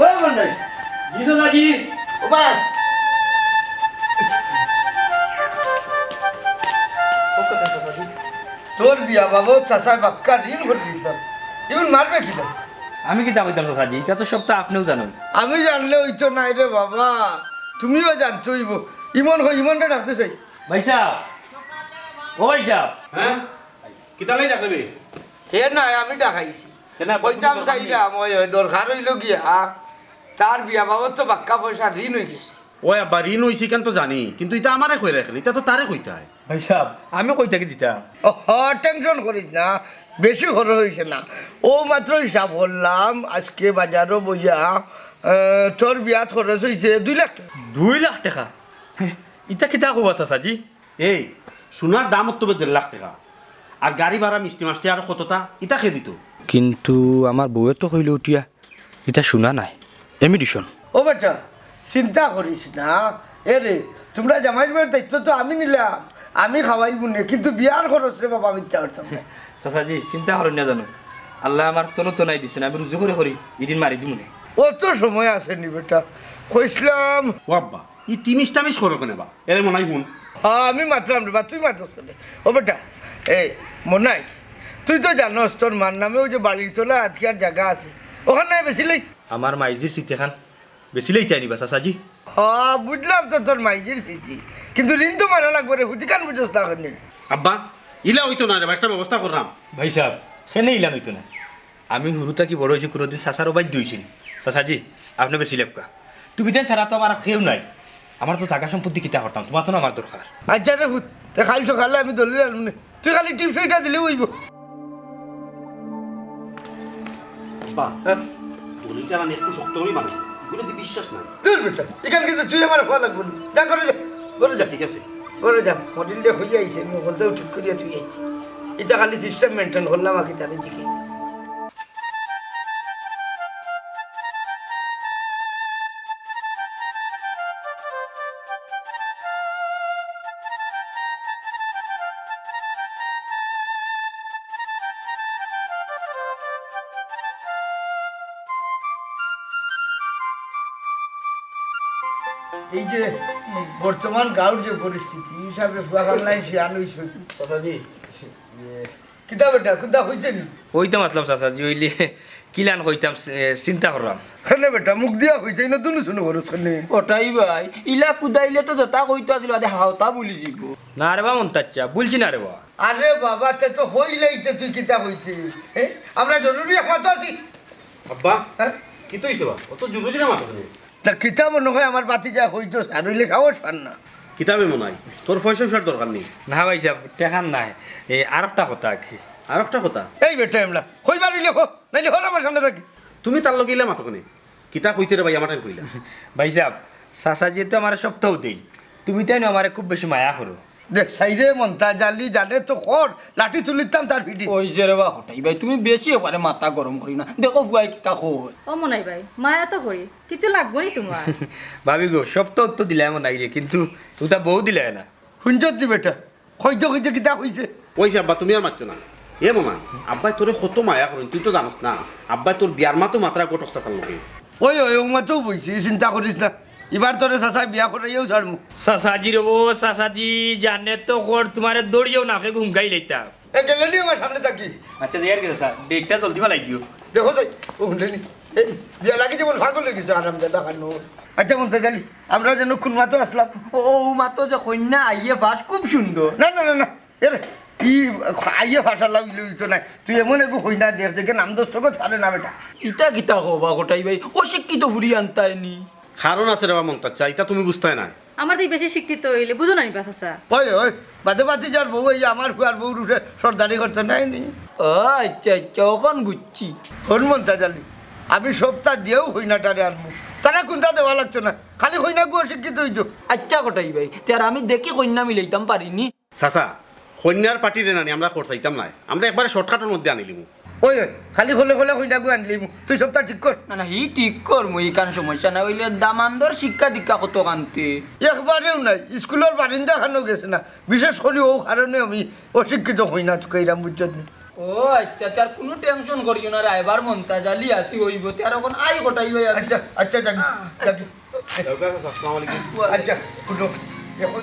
ওই তোর বিয়া বাবু বাক্কা ঋণ করে মারবে আমি কি দাবি চাচাজি এটা তো সব তো আপনিও জানেন। আমি জানলে ওই তো নাই রে বাবা। তুমিও জানছো ইব ইমন হয় ইমনটা ডাকতে চাই। ভাই সাহেব। ও ভাই সাহেব। হ্যাঁ? কিতালাই ডাকবি হে নাই আমি ডাকাইছি। কেনা কইতাম চাইলাম ওই ওই দরকার হইল গিয়া। তার বিয়া বাবদ তো বাক্কা পয়সা ঋণ হয়ে গেছে। ওই আব্বা ঋণ হইছে কেন তো জানি কিন্তু এটা আমারে কই রাখলি এটা তো তারে কইতে হয়। ভাই সাহেব আমি কই থাকি দিতাম? টেনশন করিস না বেশি খরচ হয়েছে না। ও মাত্র হিসাব করলাম আজকে বাজারও বইয়া তোর বিয়াত খরচ হয়েছে দুই লাখ টাকা। দুই লাখ টাকা? ইটা কিতা কবা চাচাজি এই সোনার দাম তো দেড় লাখ টাকা। আর গাড়ি ভাড়া মিষ্টি মাষ্টি আর কতটা ইটা খেয়ে দিত? কিন্তু আমার বউয়ে তো কইলে উঠিয়া এটা শোনা নাই। এমিডিশন ও বেটা চিন্তা করিস না। এ রে তোমরা জামাইর বাড়ির দায়িত্ব তো আমি নিলাম। আমি খাওয়াই বুনে কিন্তু বিয়ার খরচ রে বাবা আমি ইচ্ছা করতাম চাচাজি চিন্তা করেন না জানো। আল্লাহ আমার তনু তনাই দিছে না আমি রুজু করে করি এদিন মারি দিব না। অত সময় আসেনি বেটা। কইসলাম। ও আব্বা ই তিমিস টামিস করো কেন বা? এর মনে হয় হ্যাঁ আমি মাতলাম রে বা তুই মাতস না ও বেটা এই মনাই তুই তো জানোস তোর মার নামে ওই যে বাড়ির তোলা আজকে আর জায়গা আছে। ওখানে বেশি লই আমার মাইজির সিটে খান। বেশি লইতে আনিবা চাচাজি হ্যাঁ বুঝলাম তো তোর মাইজির স্মৃতি কিন্তু ঋণ তো মারা লাগবে রে হুটি কান বুঝোস না করে আব্বা ইলা হইতো না রে বা, একটা ব্যবস্থা করলাম। ভাই সাহেব সেনে ইলাম হইতো না। আমি হুরু থাকি বড় হয়েছি কোনোদিন চাচারও বাই দিয়েছিল চাচাজি আপনি বেশি লেপকা তুমি দেন ছাড়া তো আমার কেউ নাই। আমার তো টাকা সম্পত্তি কিতা করতাম তোমার তো না আমার দরকার। আচ্ছা রে হুত তা খালি সকালে আমি দলিল আনব না। তুই খালি টিপস এটা দিলে হইব। আব্বা দলিলটা আমি একটু শক্ত করেই মানুষ এগুলো দিয়ে বিশ্বাস নাই। দূর বেটা এখান কিন্তু তুই আমার খোয়া লাগবে না। যা করে যা করে যা। ঠিক আছে। করে যা মডিলটা খুঁজে আইছে আমি ওখানটাও ঠিক করিয়া তুই আইছি। এটা খালি সিস্টেম মেনটেন করলাম আগে তাদের জিকে বর্তমান গাঁর যে পরিস্থিতি হিসাবে ফুয়া কামলাই সে হইতে নি হইতাম আসলাম চাচাজি হইলে কিলান হইতাম চিন্তা করলাম। খানে বেটা মুখ দিয়া হইতে না দুনু শুনো খরচ খানে। ওটাই ভাই ইলা কুদাইলে তো যতা কইতো আছিল আদে হাওতা বলি যাব না রে বা মন বলছি না রে বা আরে বাবা তে তো হইলেইতে তুই কিতা হইতে এ আমরা জরুরি একমাত্র আছি। আব্বা হ্যাঁ? কি তো হইছে বা অত জরুরি না না কিতা মনে হয় আমার বাতি যা হইতো আর হইলে সাহস পান না। কিতাবে মনে হয় তোর পয়সা সার দরকার নেই। না ভাই সাহেব টেকান নাই। এই আর একটা কথা কি আর একটা কথা? এই বেটা এমলা হইবার লেখো নাইলে হল আমার সামনে থাকি। তুমি তার লগে ইলা মাতো কিতাব কিতা কইতে রে ভাই আমার কইলা ভাই সাহেব সাসাজি তো আমার সপ্তাহ দেই। তুমি তাই না আমার খুব বেশি মায়া করো দেখ সাইরে মন্তা জালি জানে তো কর লাঠি তুলিতাম তার ভিডি কইছে রে বা হটাই ভাই তুমি বেশি এবারে মাথা গরম করি না। দেখো বুয়াই কিতা কই ও মনাই ভাই মায়া তো করি কিছু লাগবো নি তোমার? ভাবি গো সপ্তাহ তো দিলে এমন নাই রে কিন্তু তুই বউ দিলে না। শুনছত দি বেটা হইতে হইতে কিতা হইছে ওইছে আব্বা তুমি আর মারতো না। এ মামা আব্বাই তোরে কত মায়া করেন তুই তো জানোস না। আব্বাই তোর বিয়ার মা তো মাত্রা গোটক চাচার লগে ওই ওই উমাতেও বইছি চিন্তা করিস না। এবার তোরে চাচা বিয়া করাইও ছাড়মু। চাচাজি রে ও চাচাজি জানে তো কর তোমার দৌড়িও না ফেক হুঙ্গাই লইতাম এ গেলে নি আমার সামনে থাকি। আচ্ছা দেয়ার কি স্যার ডেটটা জলদি পালাই দিও। দেখো যাই ও শুনলে নি। এই বিয়া লাগি যেমন ভাগল লেগেছে আরাম দাদা খানো আচ্ছা মন্তা জানি আমরা যেন খুন মাতো আসলাম। ও মাতো যে কন্যা আইয়ে বাস খুব সুন্দর। না না না না এরে ই আইয়ে ভাষা লাগ লইতো না তুই এমন একু হই না দেখ দেখে নাম দোষ তোকে ছাড়ে না বেটা। ইটা কিতা হবা হটাই ভাই। অশিক্ষিত ফুরি আনতায়নি। কারণ আছে রে বা মন তার চাইতা তুমি বুঝতে নাই। আমার দিয়ে বেশি শিক্ষিত হইলে বুঝো না নিবা চাচা ওই ওই বাদে বাদে যার বউ এই আমার ফুয়ার বউ উঠে সর্দারি করতে নাই নি। ও আচ্ছা আচ্ছা ওখান বুঝছি। হনুমন্তা জালি আমি সপ্তাহ দিয়েও হইনাটারে আনব তারা কোনটা দেওয়া লাগতো না? খালি হইনা গো শিক্ষিত হইতো। আচ্ছা কটাই ভাই তার আমি দেখি কন্যা মিলাইতাম পারিনি। চাচা কন্যার পার্টিরে নানি আমরা খরচাইতাম নাই। আমরা একবারে শর্টকাটের মধ্যে আনিলিমু ওই ওই খালি খোলে খোলে হইনা গো আনলি তুই সপ্তাহ ঠিক কর। না না হি ঠিক কর মই কান সমস্যা না হইলে দামান্দর শিক্ষা দীক্ষা কত কানতে? একবারেও নাই স্কুলের বারিন্দা খানো গেছে না। বিশেষ করে ও কারণে আমি অশিক্ষিত হই না তোকে এরাম বুঝছত নি। ও আচ্ছা তার কোনো টেনশন করিও না রাইবার মনটা জালি আসি হইব তার এখন আই গোটাইবে আমি আচ্ছা আচ্ছা আলাইকুম আচ্ছা এখন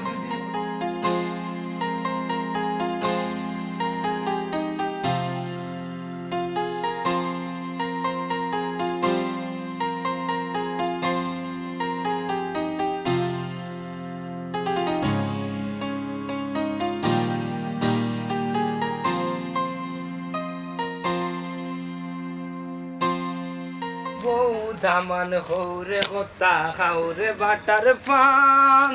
দামান হৌরে হতা খাওরে বাটার পান।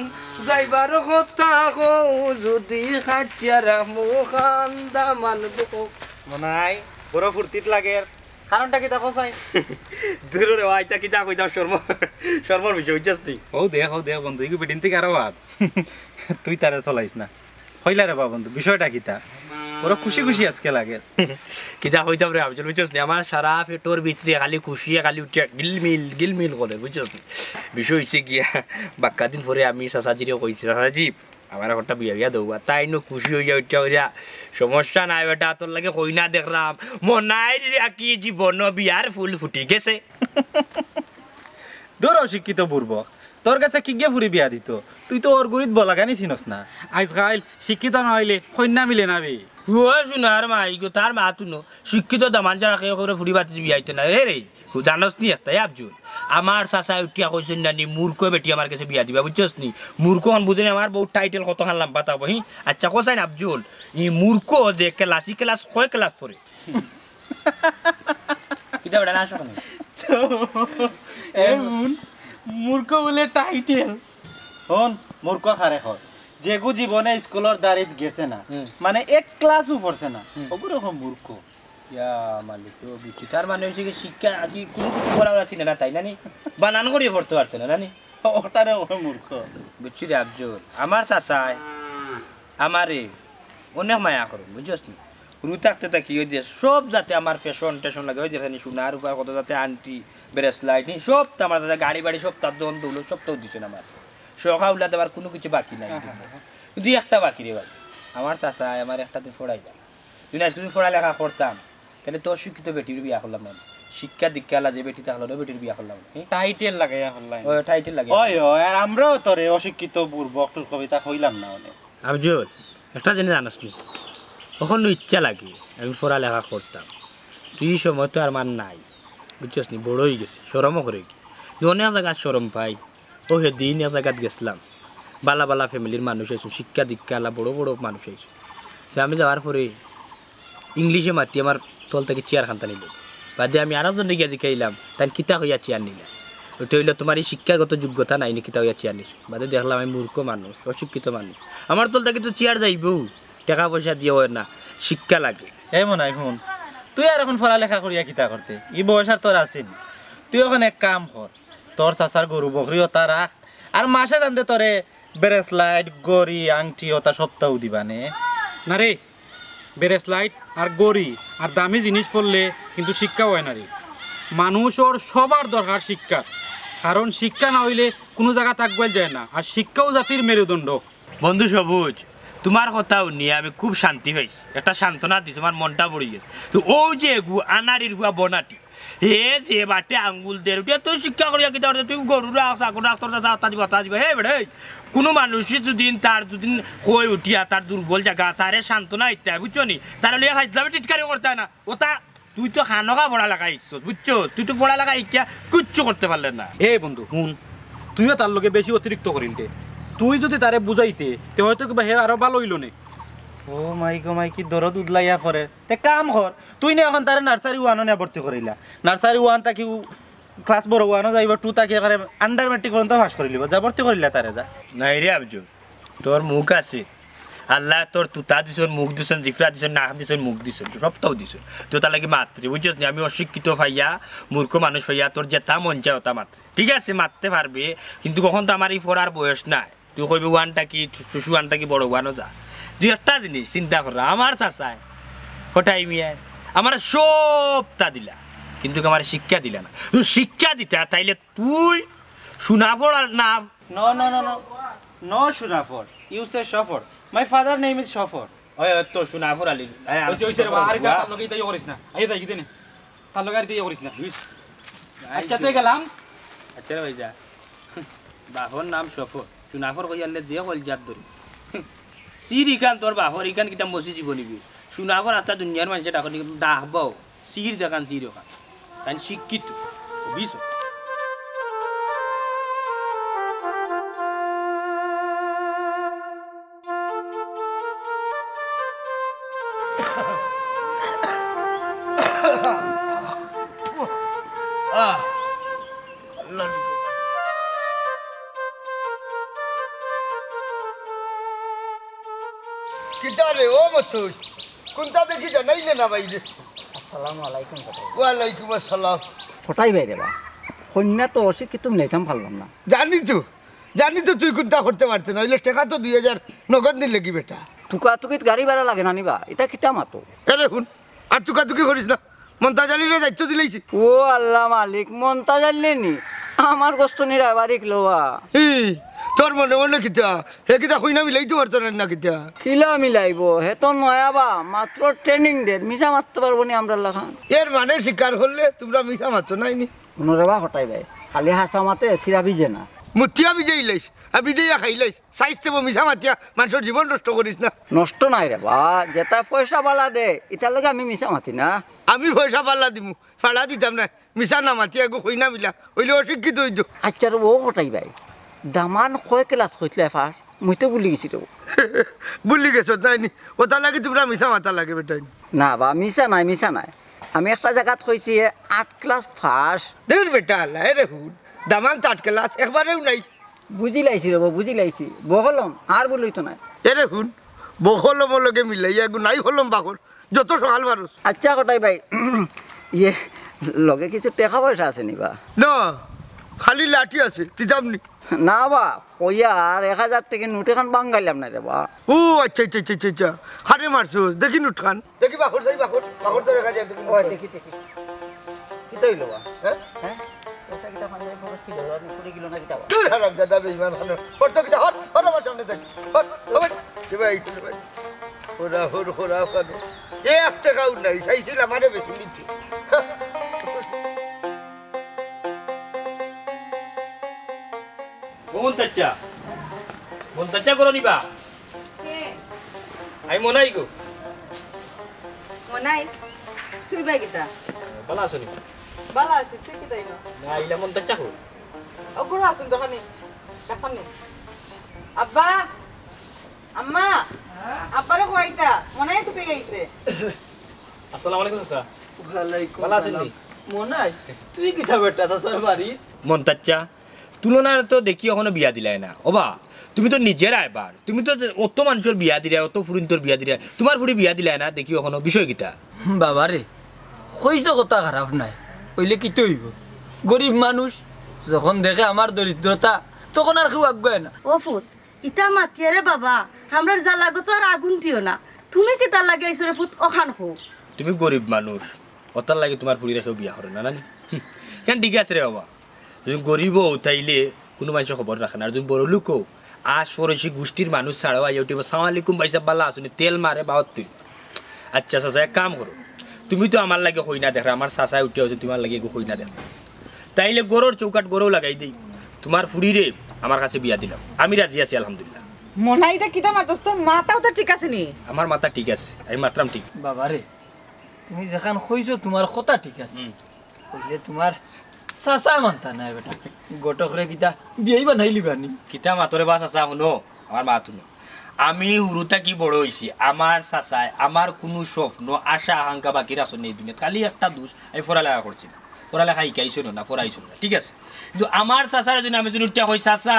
যাইবার হতা হৌ যদি খাটিয়ার মুখান দামান মনাই বড় ফুর্তিত লাগে। কারণটা কি দেখো চাই? দূরে আইতা কিতা কইতাম শর্ম শর্মর বিষয় হইছস তুই? ও দেখ ও দেখ বন্ধু ইগু বেটিন থেকে আরও বাদ। তুই তারে চলাইস না। হইলা রে বা বন্ধু বিষয়টা কিতা ওরা খুশি খুশি আজকে লাগে। কিতা হইতাম রে আবজল বুঝছস নি আমার সারা পেটর ভিতরে খালি খুশিয়ে খালি উঠিয়া গিলমিল গিলমিল করে বুঝছস নি? বিষয় হইছে গিয়া বাক্কা দিন পরে আমি চাচাজিরে কইছি চাচাজি আমার একটা বিয়া বিয়া দেবো তাই নো খুশি হইয়া উঠিয়া হইয়া সমস্যা নাই বেটা তোর লাগে কই না দেখলাম মনাই রাখি জীবন বিয়ার ফুল ফুটি গেছে। দূর অশিক্ষিত বুর্বক তোর কাছে কি গিয়ে ফুরি বিয়া দিত? তুই তো ওর গুড়িত বলাগানি চিনস না। আজকাল শিক্ষিত নহলে কন্যা মিলে না বে ও শুনার মাই গো তার মা তুনো শিক্ষিত দামান যারা খেয়ে করে ফুরি বাতি বিয়াইতে না। রে রে জানস নি একটা আবজুল আমার চাচা উঠিয়া কইছেন নানি মূর্খ বেটি আমার কাছে বিয়া দিবা বুঝছস নি? মূর্খ হন বুঝেনি আমার বহুত টাইটেল কত খান লাম্বা তাবো হি? আচ্ছা কোসাইন আবজুল ই মূর্খ যে ক্লাস ই ক্লাস কয় ক্লাস পড়ে কিতা বেটা না এমন মূর্খ বলে টাইটেল হন মূর্খ খারে খর যেগু জীবনে স্কুলের দাঁড়িত গেছে না। মানে এক ক্লাসও পড়ছে না। ওগুলো মূর্খ তার মানে হইছে কি শিক্ষা আদি কোনো কিছু বলা আছে না তাই নানি? বানান করিয়ে পড়তে পারছে না নানি? ওটারে ও মূর্খ বুঝছি রে আবজুল আমার চাচাই আমারে অনেক মায়া করুন বুঝছস নি? রু থাকতে থাকি ওই যে সব যাতে আমার ফ্যাশন টেশন লাগে ওই যেখানে সোনার উপর কত যাতে আন্টি ব্রেসলাইট সব তো আমার দাদা গাড়ি বাড়ি সব তার দৌলো সব তো দিচ্ছেন আমার শখা উল্লা দেওয়ার কোনো কিছু বাকি নাই। কিন্তু একটা বাকি রে ভাই। আমার চাচাই আমার একটা দিন ফোড়াই যায় তুই আজকে যদি পড়ালেখা করতাম তাহলে তোর শিক্ষিত বেটির বিয়া করলাম না। শিক্ষা দীক্ষা আলা যে বেটি থাকল ওই বেটির বিয়া করলাম হ্যাঁ? টাইটেল লাগাইয়া হল্লাই ওই টাইটেল লাগে ওই ওই আর আমরাও তোরে অশিক্ষিত বুর্বক তোর কবিতা কইলাম না অনেক। আবজল একটা জিনিস জানাস নি? কখন ইচ্ছা লাগে আমি পড়ালেখা করতাম। তুই সময় তো আর মান নাই। বুঝছিস নি? বড় হয়ে গেছি। সরমও করে কি? তুই অনেক জায়গায় সরম পাই। ও সেদিন এক জায়গাত গেছিলাম। বালা বালা ফ্যামিলির মানুষ আইসু শিক্ষা দীক্ষা আলা, বড় বড় মানুষ আইসু তো আমি যাওয়ার পরে ইংলিশে মাতি আমার তল থেকে চেয়ার খান্তা নিল। বাদে আমি আরেকজন দিকে জিকাইলাম তাই কিতা হইয়া চেয়ার নিলাম ওটা হইল তোমার এই শিক্ষাগত যোগ্যতা নাই নাকি তাও চেয়ার নিস বাদে দেখলাম আমি মূর্খ মানুষ অশিক্ষিত মানুষ আমার তল থেকে তো চেয়ার যাইবও টাকা পয়সা দিয়ে হয় না, শিক্ষা লাগে। এই মনে শুন তুই আর এখন পড়ালেখা করিয়া কিতা করতে ই বয়স আর তোর আছেন তুই এখন এক কাম কর তোর চাচার গরু বকরি ওটা রাখ। আর মাসে জানতে তোরে ব্রেসলাইট গড়ি, আংটি ওটা সপ্তাহ দিবানে না। রে বেরেস লাইট আর গড়ি আর দামি জিনিস পড়লে কিন্তু শিক্ষা হয় না রে। মানুষের সবার দরকার শিক্ষা। কারণ শিক্ষা না হইলে কোনো জায়গা তাকবাইল যায় না। আর শিক্ষাও জাতির মেরুদণ্ড। বন্ধু সবুজ, তোমার কথা নিয়ে আমি খুব শান্তি হয়েছি একটা সান্ত্বনা দিছি আমার মনটা পড়ে গেছে তো ও যে গু আনারির গুয়া বনাটি হে যে শিক্ষা দিব হে কোনো মানুষই যদি তার যদি হয়ে উঠিয়া তার দুর্বল জায়গা তারে সান্ত্বনা ইত্যা বুঝছ নি? তার লিয়া হাইসলামে টিটকারি করতে না। ওটা, তুই তো খানকা পড়ালেখা শিখছ বুঝছ? তুই তো পড়ালেখা শিক্ষা কিচ্ছু করতে পারলেন না। এ বন্ধু, শুন, তুইও তার লগে বেশি অতিরিক্ত করিল তুই যদি তারে বুঝাইতে, তে হয়তো কিবা হে আরও ভালো হইল নে। ও মাই গো, মাই, কি দরদ উদলাইয়া পরে তে কাম কর তুই না এখন তারে নার্সারি ওয়ানও নিয়ে ভর্তি করিলা নার্সারি ওয়ান তাকি ক্লাস বড় ওয়ানও যাইব টু তাকি এবারে আন্ডার মেট্রিক পর্যন্ত পাস করিলিব যা ভর্তি করিলা তারে যা। নাই রে আবজু তোর মুখ আছে। আল্লাহ তোর তুতা দিছন, মুখ দিছন জিফরা দিছন, নাক দিছন, মুখ দিছন সবটাও দিছন। তো তার লাগে মাত্রে বুঝছিস আমি অশিক্ষিত ভাইয়া মূর্খ মানুষ ভাইয়া তোর যেটা মন চায় ওটা মাত্রে ঠিক আছে মারতে পারবে কিন্তু কখন তো আমার এই পড়ার বয়স নাই। তুই কইবি ওয়ানটা কি শুশু ওয়ানটা কি, বড় ওয়ানও যা। তুই একটা জিনিস চিন্তা কর আমার চাচায় হঠাই মিয়ায় আমার সবটা দিলা কিন্তু আমার শিক্ষা দিলা না? তুই শিক্ষা দিতা তাইলে তুই শোনা পড়ার না No, no, no, no. No, Shunaford. You say Shaford. My father name is Shaford. ওই ওই তো শোনা ফুরালি ওইসে ওইসে রে আর তার লগে ইতাইও করিস না। আই যাই কিতে নে তার লগে আর ইতাইও করিস না। আচ্ছা তুই গেলাম। আচ্ছা ভাই যা বাপর নাম সফর। সুনাফর কই আনলে যে কল জাত ধরি। সির ইকান তোর বাপর ইখান কিতা মসি বলিবি শুনাব রাস্তা দুনিয়ার মানুষে ডাক ডাকব সির জাগান সির ওখান শিক্ষিত বুঝছ কিতা রে ও মচুই কোনটা দেখি জানাইলে না বাইরে আসসালামু আলাইকুম ওয়ালাইকুম আসসালাম। ফটাই বাইরে বা কন্যা তো অশিক্ষিত নেতাম পারলাম না। জানি তো জানি তো তুই কোনটা করতে পারতে না হইলে টাকা তো দুই হাজার নগদ দিলে কি বেটা। তুকা তুকিত গাড়ি ভাড়া লাগে না নিবা এটা কিতা মাতো এরে শুন আর তুকাতুকি করিস না মন্তাজালিরে দায়িত্ব দিলেইছি ও আল্লাহ মালিক মনটা জানলে নি আমার গোস্ত নিরা বাড়িক লোয়া তোর মনে মনে কিতা? হে কিতা হই না মিলাইতে পারতো না না কিতা? কিলা মিলাইব? হে তো নয়া বা মাত্র ট্রেনিং দে মিশা মারতে পারব নি আমরা লাখান এর মানে স্বীকার করলে তোমরা মিশা মারছো নাইনি উনরে বা হটাই বাই খালি হাসা মাতে সিরা বিজে না। মুতিয়া বিজয়ী লাইস আর বিজয়া খাইলাইস সাইজ দেবো মিশা মাতিয়া মানুষের জীবন নষ্ট করিস না। নষ্ট নাই রে বা যেটা পয়সা বালা দে এটার লগে আমি মিশা মাতি না। আমি পয়সা পাল্লা দিমু পাল্লা দিতাম না মিশা না মাতিয়া একো হই না মিলা হইলে অশিক্ষিত হইত আচ্ছা ও হটাই বাই দামান কয় ক্লাস হইতলে ফার্স্ট মুই তো ভুলি গেছি রে বুলি গেছো তাইনি ওটা লাগে তোমরা মিশা মাতা লাগে বেটাই। না বা মিশা নাই মিশা নাই। আমি একটা জায়গাত হয়েছি আট ক্লাস ফার্স্ট দেউর বেটা আল্লাহ রে হুন দামান চাট ক্লাস একবারেও নাই। বুঝি লাইছি রব বুঝি লাইছি। বহলম আর বলই তো নাই এরে হুন বহলম লগে মিলাইয়া গু নাই হলম বাকর যত সকাল বারুস আচ্ছা কটাই ভাই। ইয়ে লগে কিছু টেকা পয়সা আছে নি বা? না। খালি লাঠি আছে দিতাম নি? না বা কইয়া আর এক হাজার টাকা নোট এখন বাঙ্গাইলাম না রে বা। ও আচ্ছা আচ্ছা আচ্ছা আচ্ছা, আচ্ছা। হারে মারছো দেখি নুটখান। দেখি বাকর যাই বাকর বাকর তো রেখা যায় দেখি ওই দেখি দেখি। কি তৈল বা? হ্যাঁ? হ্যাঁ? পয়সা কিটা পাঞ্জাবি পরে ছিল আর পড়ে গেল তাচ্চা মন তাচ্চা করো নিবা। আমি মনাই গো। নাই তুই বাই গিতা ভালো আছো নি? বালা আছে তুই কি তাই না না আইলা মন তাচ্চা কো অগুরু আসুন দোকানে। দেখানে আব্বা! আম্মা! আব্বারও কইতা মনে হয় তোকে গেছে আসসালামু আলাইকুম ওয়ালাইকুম ভালো আছেন নি? মনাই তুই কিতা বেটা চাচার বাড়ি? মন তাচ্চা তুলনার তো দেখি এখনও বিয়া দিলাই না। ওবা তুমি তো নিজের আইবার তুমি তো যে অত মানুষের বিয়া দিলে অত ফুরিন তোর বিয়া দিলে তোমার ফুরি বিয়া দিলাই না দেখি এখনও বিষয় কিটা বাবা রে কইছ কথা খারাপ নাই। কইলে কি হইব? গরিব মানুষ যখন দেখে আমার দরিদ্রতা তখন আর কেউ আগুয়ায় না। ও ফুত ইটা মাতিয়ে রে বাবা আমরার জ্বালাগো তো আর আগুন দিও না। তুমি কি তার লাগে আইসো রে ফুত ওখান হো তুমি গরিব মানুষ অতার লাগে তোমার ফুরি রেখেও বিয়া করে না নানি। কেন ঠিক আছে রে বাবা? যদি গরিব উঠাইলে কোনো মানুষের খবর রাখে না। আর যদি বড় লোকও আশ ফরসি গোষ্ঠীর মানুষ ছাড়াও আই উঠিব। সালাম আলাইকুম বাইসা বাল্লা আসুনি তেল মারে বাহত তুই আচ্ছা চাচা এক কাম করো তুমি তো আমার লাগে হই না দেখা আমার চাচাই উঠে হচ্ছে তোমার লাগে একো হই না দেখা তাইলে গরুর চৌকাট গরু লাগাই দিই। তোমার ফুরিরে আমার কাছে বিয়া দিলাম। আমি রাজি আছি আলহামদুলিল্লাহ। মনাইটা কিতা মাতস তোর মাথাও তো ঠিক আছে নি? আমার মাথা ঠিক আছে। আমি মাত্রাম ঠিক। বাবা রে তুমি যেখান কইছো তোমার কথা ঠিক আছে। তোমার চাচা মানতা নাই বেটা। গটক রে কিতা বিয়াই বানাই লিবানি কিতা মাতরে বা আছে শুনো আমার মা শুনো। আমি হুরুতা কি বড় হয়েছি আমার চাচাই আমার কোনো স্বপ্ন আশা আকাঙ্ক্ষা বাকি রাখছো নেই দুনিয়া খালি একটা দোষ, আমি পড়ালেখা করছি না পড়ালেখা শিকাইছো না পড়াইছো না। ঠিক আছে? কিন্তু আমার চাচার জন্য আমি যদি উঠা কই চাচা,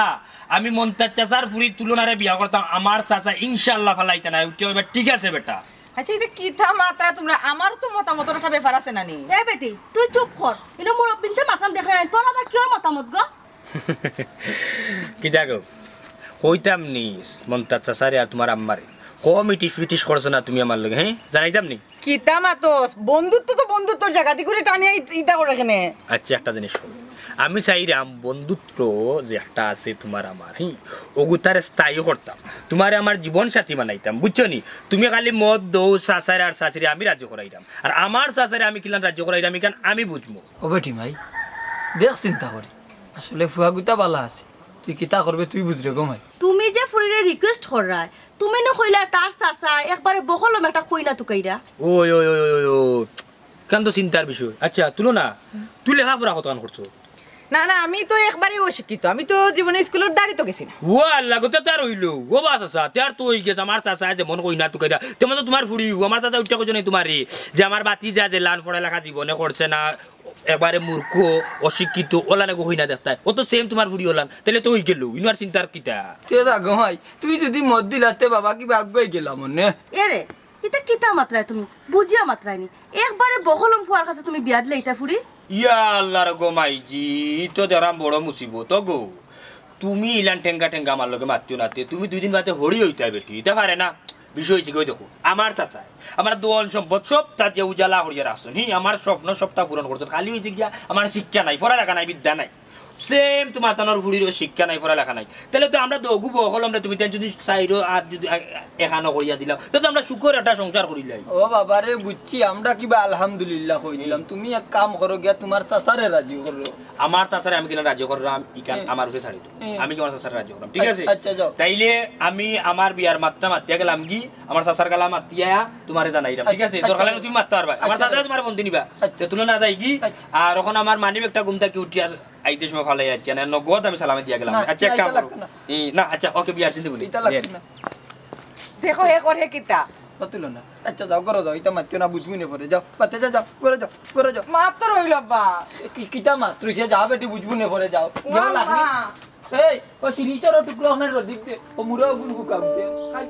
আমি মন্তার চাচার ফুরি তুলনারে বিয়া করতাম আমার চাচা ইনশাল্লাহ ফালাইতে না উঠে এবার ঠিক আছে বেটা। আচ্ছা এটা কিতা মাত্রা তোমরা? আমারও তো মতামতের একটা ব্যাপার আছে নানি। এ বেটি তুই চুপ কর। এটা মুরব্বিনতে মাথাম দেখা নাই। তোর আবার কিয় মতামত গো? কিতা গো হইতাম নি মন্তার চাচারে আর তোমার আম্মারে। কম ইটিস ফিটিস করছ না তুমি আমার লগে হ্যাঁ? জানাইতাম নি? কিতা মাতস? বন্ধুত্ব তো বন্ধুত্বর জায়গা। দি করে টানিয়া ইতা করে কেনে? আচ্ছা একটা জিনিস শোনো আমি চাইরাম বন্ধুত্ব যে একটা আছে তোমার আমার হ্যাঁ ওগু তার স্থায়ী করতাম তোমার আমার জীবন সাথী বানাইতাম বুঝছ নি তুমি খালি মদ দৌ চাচারে আর চাচারে আমি রাজ্য করাইতাম আর আমার চাচারে আমি কিলাম রাজ্য করাইতাম কারণ আমি বুঝব ও বেটি ভাই দেখ চিন্তা করি আসলে ফুয়া গুতা বালা আছে তুই কিতা করবে তুই বুঝলে গো ভাই তুমি যে ফুরিরে রিকোয়েস্ট করায় তুমি নো কইলা তার চাচা একবারে বকলম একটা কইনা তুকাইরা ওই ওই ওই ওই ও কেন তো চিন্তার বিষয় আচ্ছা তুলো না তুই লেখাপড়া কতক্ষণ করছ না না আমি তো একবারে অশিক্ষিত। আমি তো জীবনে স্কুলের দাঁড়িয়ে তো গেছি না। ও আল্লাহ গো তার হইল। ও বাস আছে তার তো হই গেছে আমার চাচা যে মন কই না তুই কইরা তেমন তো তোমার ফুরি আমার চাচা উঠতে কইছো নাই তোমারে যে আমার বাতি যা যে লান পড়ালেখা জীবনে করছে না একবারে মূর্খ অশিক্ষিত ওলা নাকি হই না দেখতাই ও তো সেম তোমার ফুরি ওলান তাহলে তো হই গেল ইনার চিন্তার কিটা তে? দা গো ভাই তুই যদি মদ দিলাতে বাবা কিবা আগুয়াই গেলাম মনে? এরে এটা কিতা মাত্রায় তুমি? বুঝিয়া মাত্রায় নি। একবারে বকলম ফুয়ার কাছে তুমি বিয়া দিলে ইটা ফুরি ইয়া গো মাইজি, তো দেরাম বড় মুসিবত গো। তুমি ইলান ঠেঙ্গা ঠেঙ্গা আমার লগে মাতিও নাতে, তুমি দুই দিন বাদে হরি হইতে বেটি এটা পারে না, বিষয় হয়েছে গই দেখো, আমার চাচাই আমার দোয়াল সম্পদ সব তাতে উজালা হরিয়া রাখছেন হি, আমার স্বপ্ন সবটা পূরণ করতেন খালি হয়েছে গিয়া আমার শিক্ষা নাই, পড়ালেখা নাই, বিদ্যা নাই। সেম তোমার তানোর ফুড়ির শিক্ষা নাই পড়ালেখা নাই তাহলে তো আমরা দগু বহলম না তুমি যদি চাইরো আর যদি এখানো করিয়া দিলাম তো আমরা সুখর একটা সংসার করিলাই ও বাবা রে বুঝছি আমরা কিবা আলহামদুলিল্লাহ কই দিলাম তুমি এক কাম করো গিয়া তোমার চাচারে রাজি করো আমার চাচারে আমি কিনা রাজ্য করলাম ইকান। আমার উপরে ছাড়ি। আমি কি আমার চাচারে রাজ্য করলাম ঠিক আছে আচ্ছা, যাও। তাইলে আমি আমার বিয়ার মাত্রা মাতিয়া গেলাম কি আমার চাচার গালা মাতিয়া তোমারে জানাইলাম ঠিক আছে তোর। তুমি মারতে পারবা আমার চাচা তোমার বন্ধু নিবা আচ্ছা। তুলে না যাই কি। আর এখন আমার মানিব একটা ঘুমটা কি উঠি আর আইতে সময় ফালাই যাচ্ছে না নগদ আমি সালামে দিয়া গেলাম। আচ্ছা এক না, কাম করো। না। আচ্ছা ওকে বিয়ার দিন দেবো এটা লাগবে না। দেখো হে করে কিতা। কতলো না। আচ্ছা যাও করো যাও। এটা মাত্র না বুঝবি না পরে। যাও বাতে যা যাও করে যাও করে যাও। মাত্র রইল বা কি কিতা মাত্র? সে যা বেটি বুঝবি না পরে যাও। এই ও সিরিজের টুকরো ওখানে রদিক দে। ও মুরা গুন হুকাম দে। খাই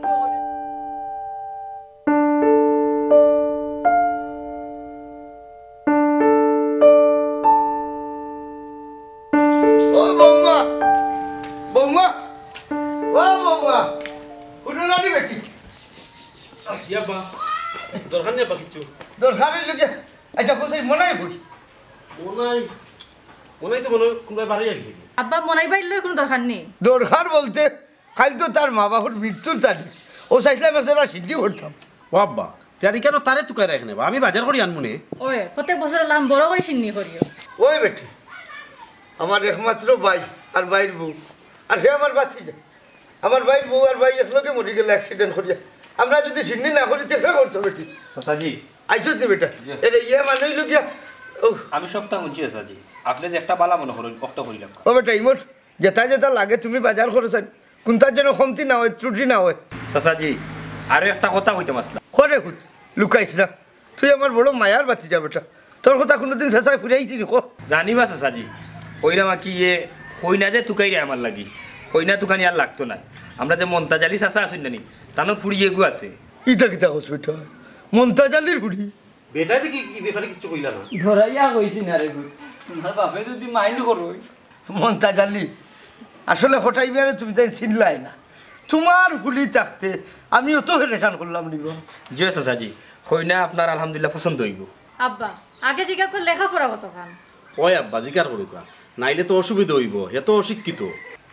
নানি বেটি ইয়াবা দরকার নেই বা দরকার হইল যে আচ্ছা কোথায় মনে ভুল মনাই মনাই তো মনে বাড়ি গেছে আব্বা মনাই বাইর কোনো দরকার নেই। দরকার বলতে কাল তো তার মা বাবার মৃত্যুর তারিখ ও চাইছিলাম এছাড়া সিদ্ধি করতাম ও আব্বা তারি কেন তারে তুকাই রাখে নেবা আমি বাজার করি আনমুনে। ওই প্রত্যেক বছর লাম বড় করে সিন্নি করিও ওই বেটি আমার একমাত্র ভাই আর ভাইয়ের বউ আর সে আমার বাচ্চি যায়। আমার ভাইয়ের বউ আর ভাই একলগে মরি গেল অ্যাক্সিডেন্ট করিয়া। আমরা যদি সিন্নি না করি চেষ্টা করতো বেটি চাচাজি আইসো দি বেটা। এটা ইয়ে মানে ও আমি সপ্তাহ শুনছি চাচাজি আপনি যে একটা বালা মনে করুন অক্ত করিলাম। ও বেটা ইমোর যেটা যেটা লাগে তুমি বাজার করেছেন। কোনটার যেন কমতি না হয় ত্রুটি না হয়। চাচাজি আরও একটা কথা কইতাম আসলাম করে খুদ লুকাইস না। তুই আমার বড় মায়ার বাতি যা বেটা। তোর কথা কোনোদিন শেষায় ফুরাইছি নি কো। জানিবা চাচাজি কইরা মা কি ইয়ে কই না যে তুকাইরে আমার লাগি। কই না তুকানি আর লাগতো না। আমরা যে মন্তা জালি চাচা আসুন জানি তানো ফুড়িয়ে গু আছে। ইটা কিতা বেটা? মন্তাজালির বুড়ি বেটাই দেখি কি ব্যাপারে কিছু কইলা না। ধরাইয়া কইছি না রে গুড। তোমার বাপে যদি মাইন্ড করো। মন্তাজালি আসলে হঠাই বেড়ে তুমি তাই চিনলাই না। তোমার হুলি থাকতে আমি অত হেরেশান করলাম নিব জয় চাচাজি কই না আপনার আলহামদুলিল্লাহ পছন্দ হইব। আব্বা আগে জিজ্ঞাসা করে লেখাপড়া কত খান? ওই আব্বা জিকার করুকা নাইলে তো অসুবিধা হইব হে তো অশিক্ষিত।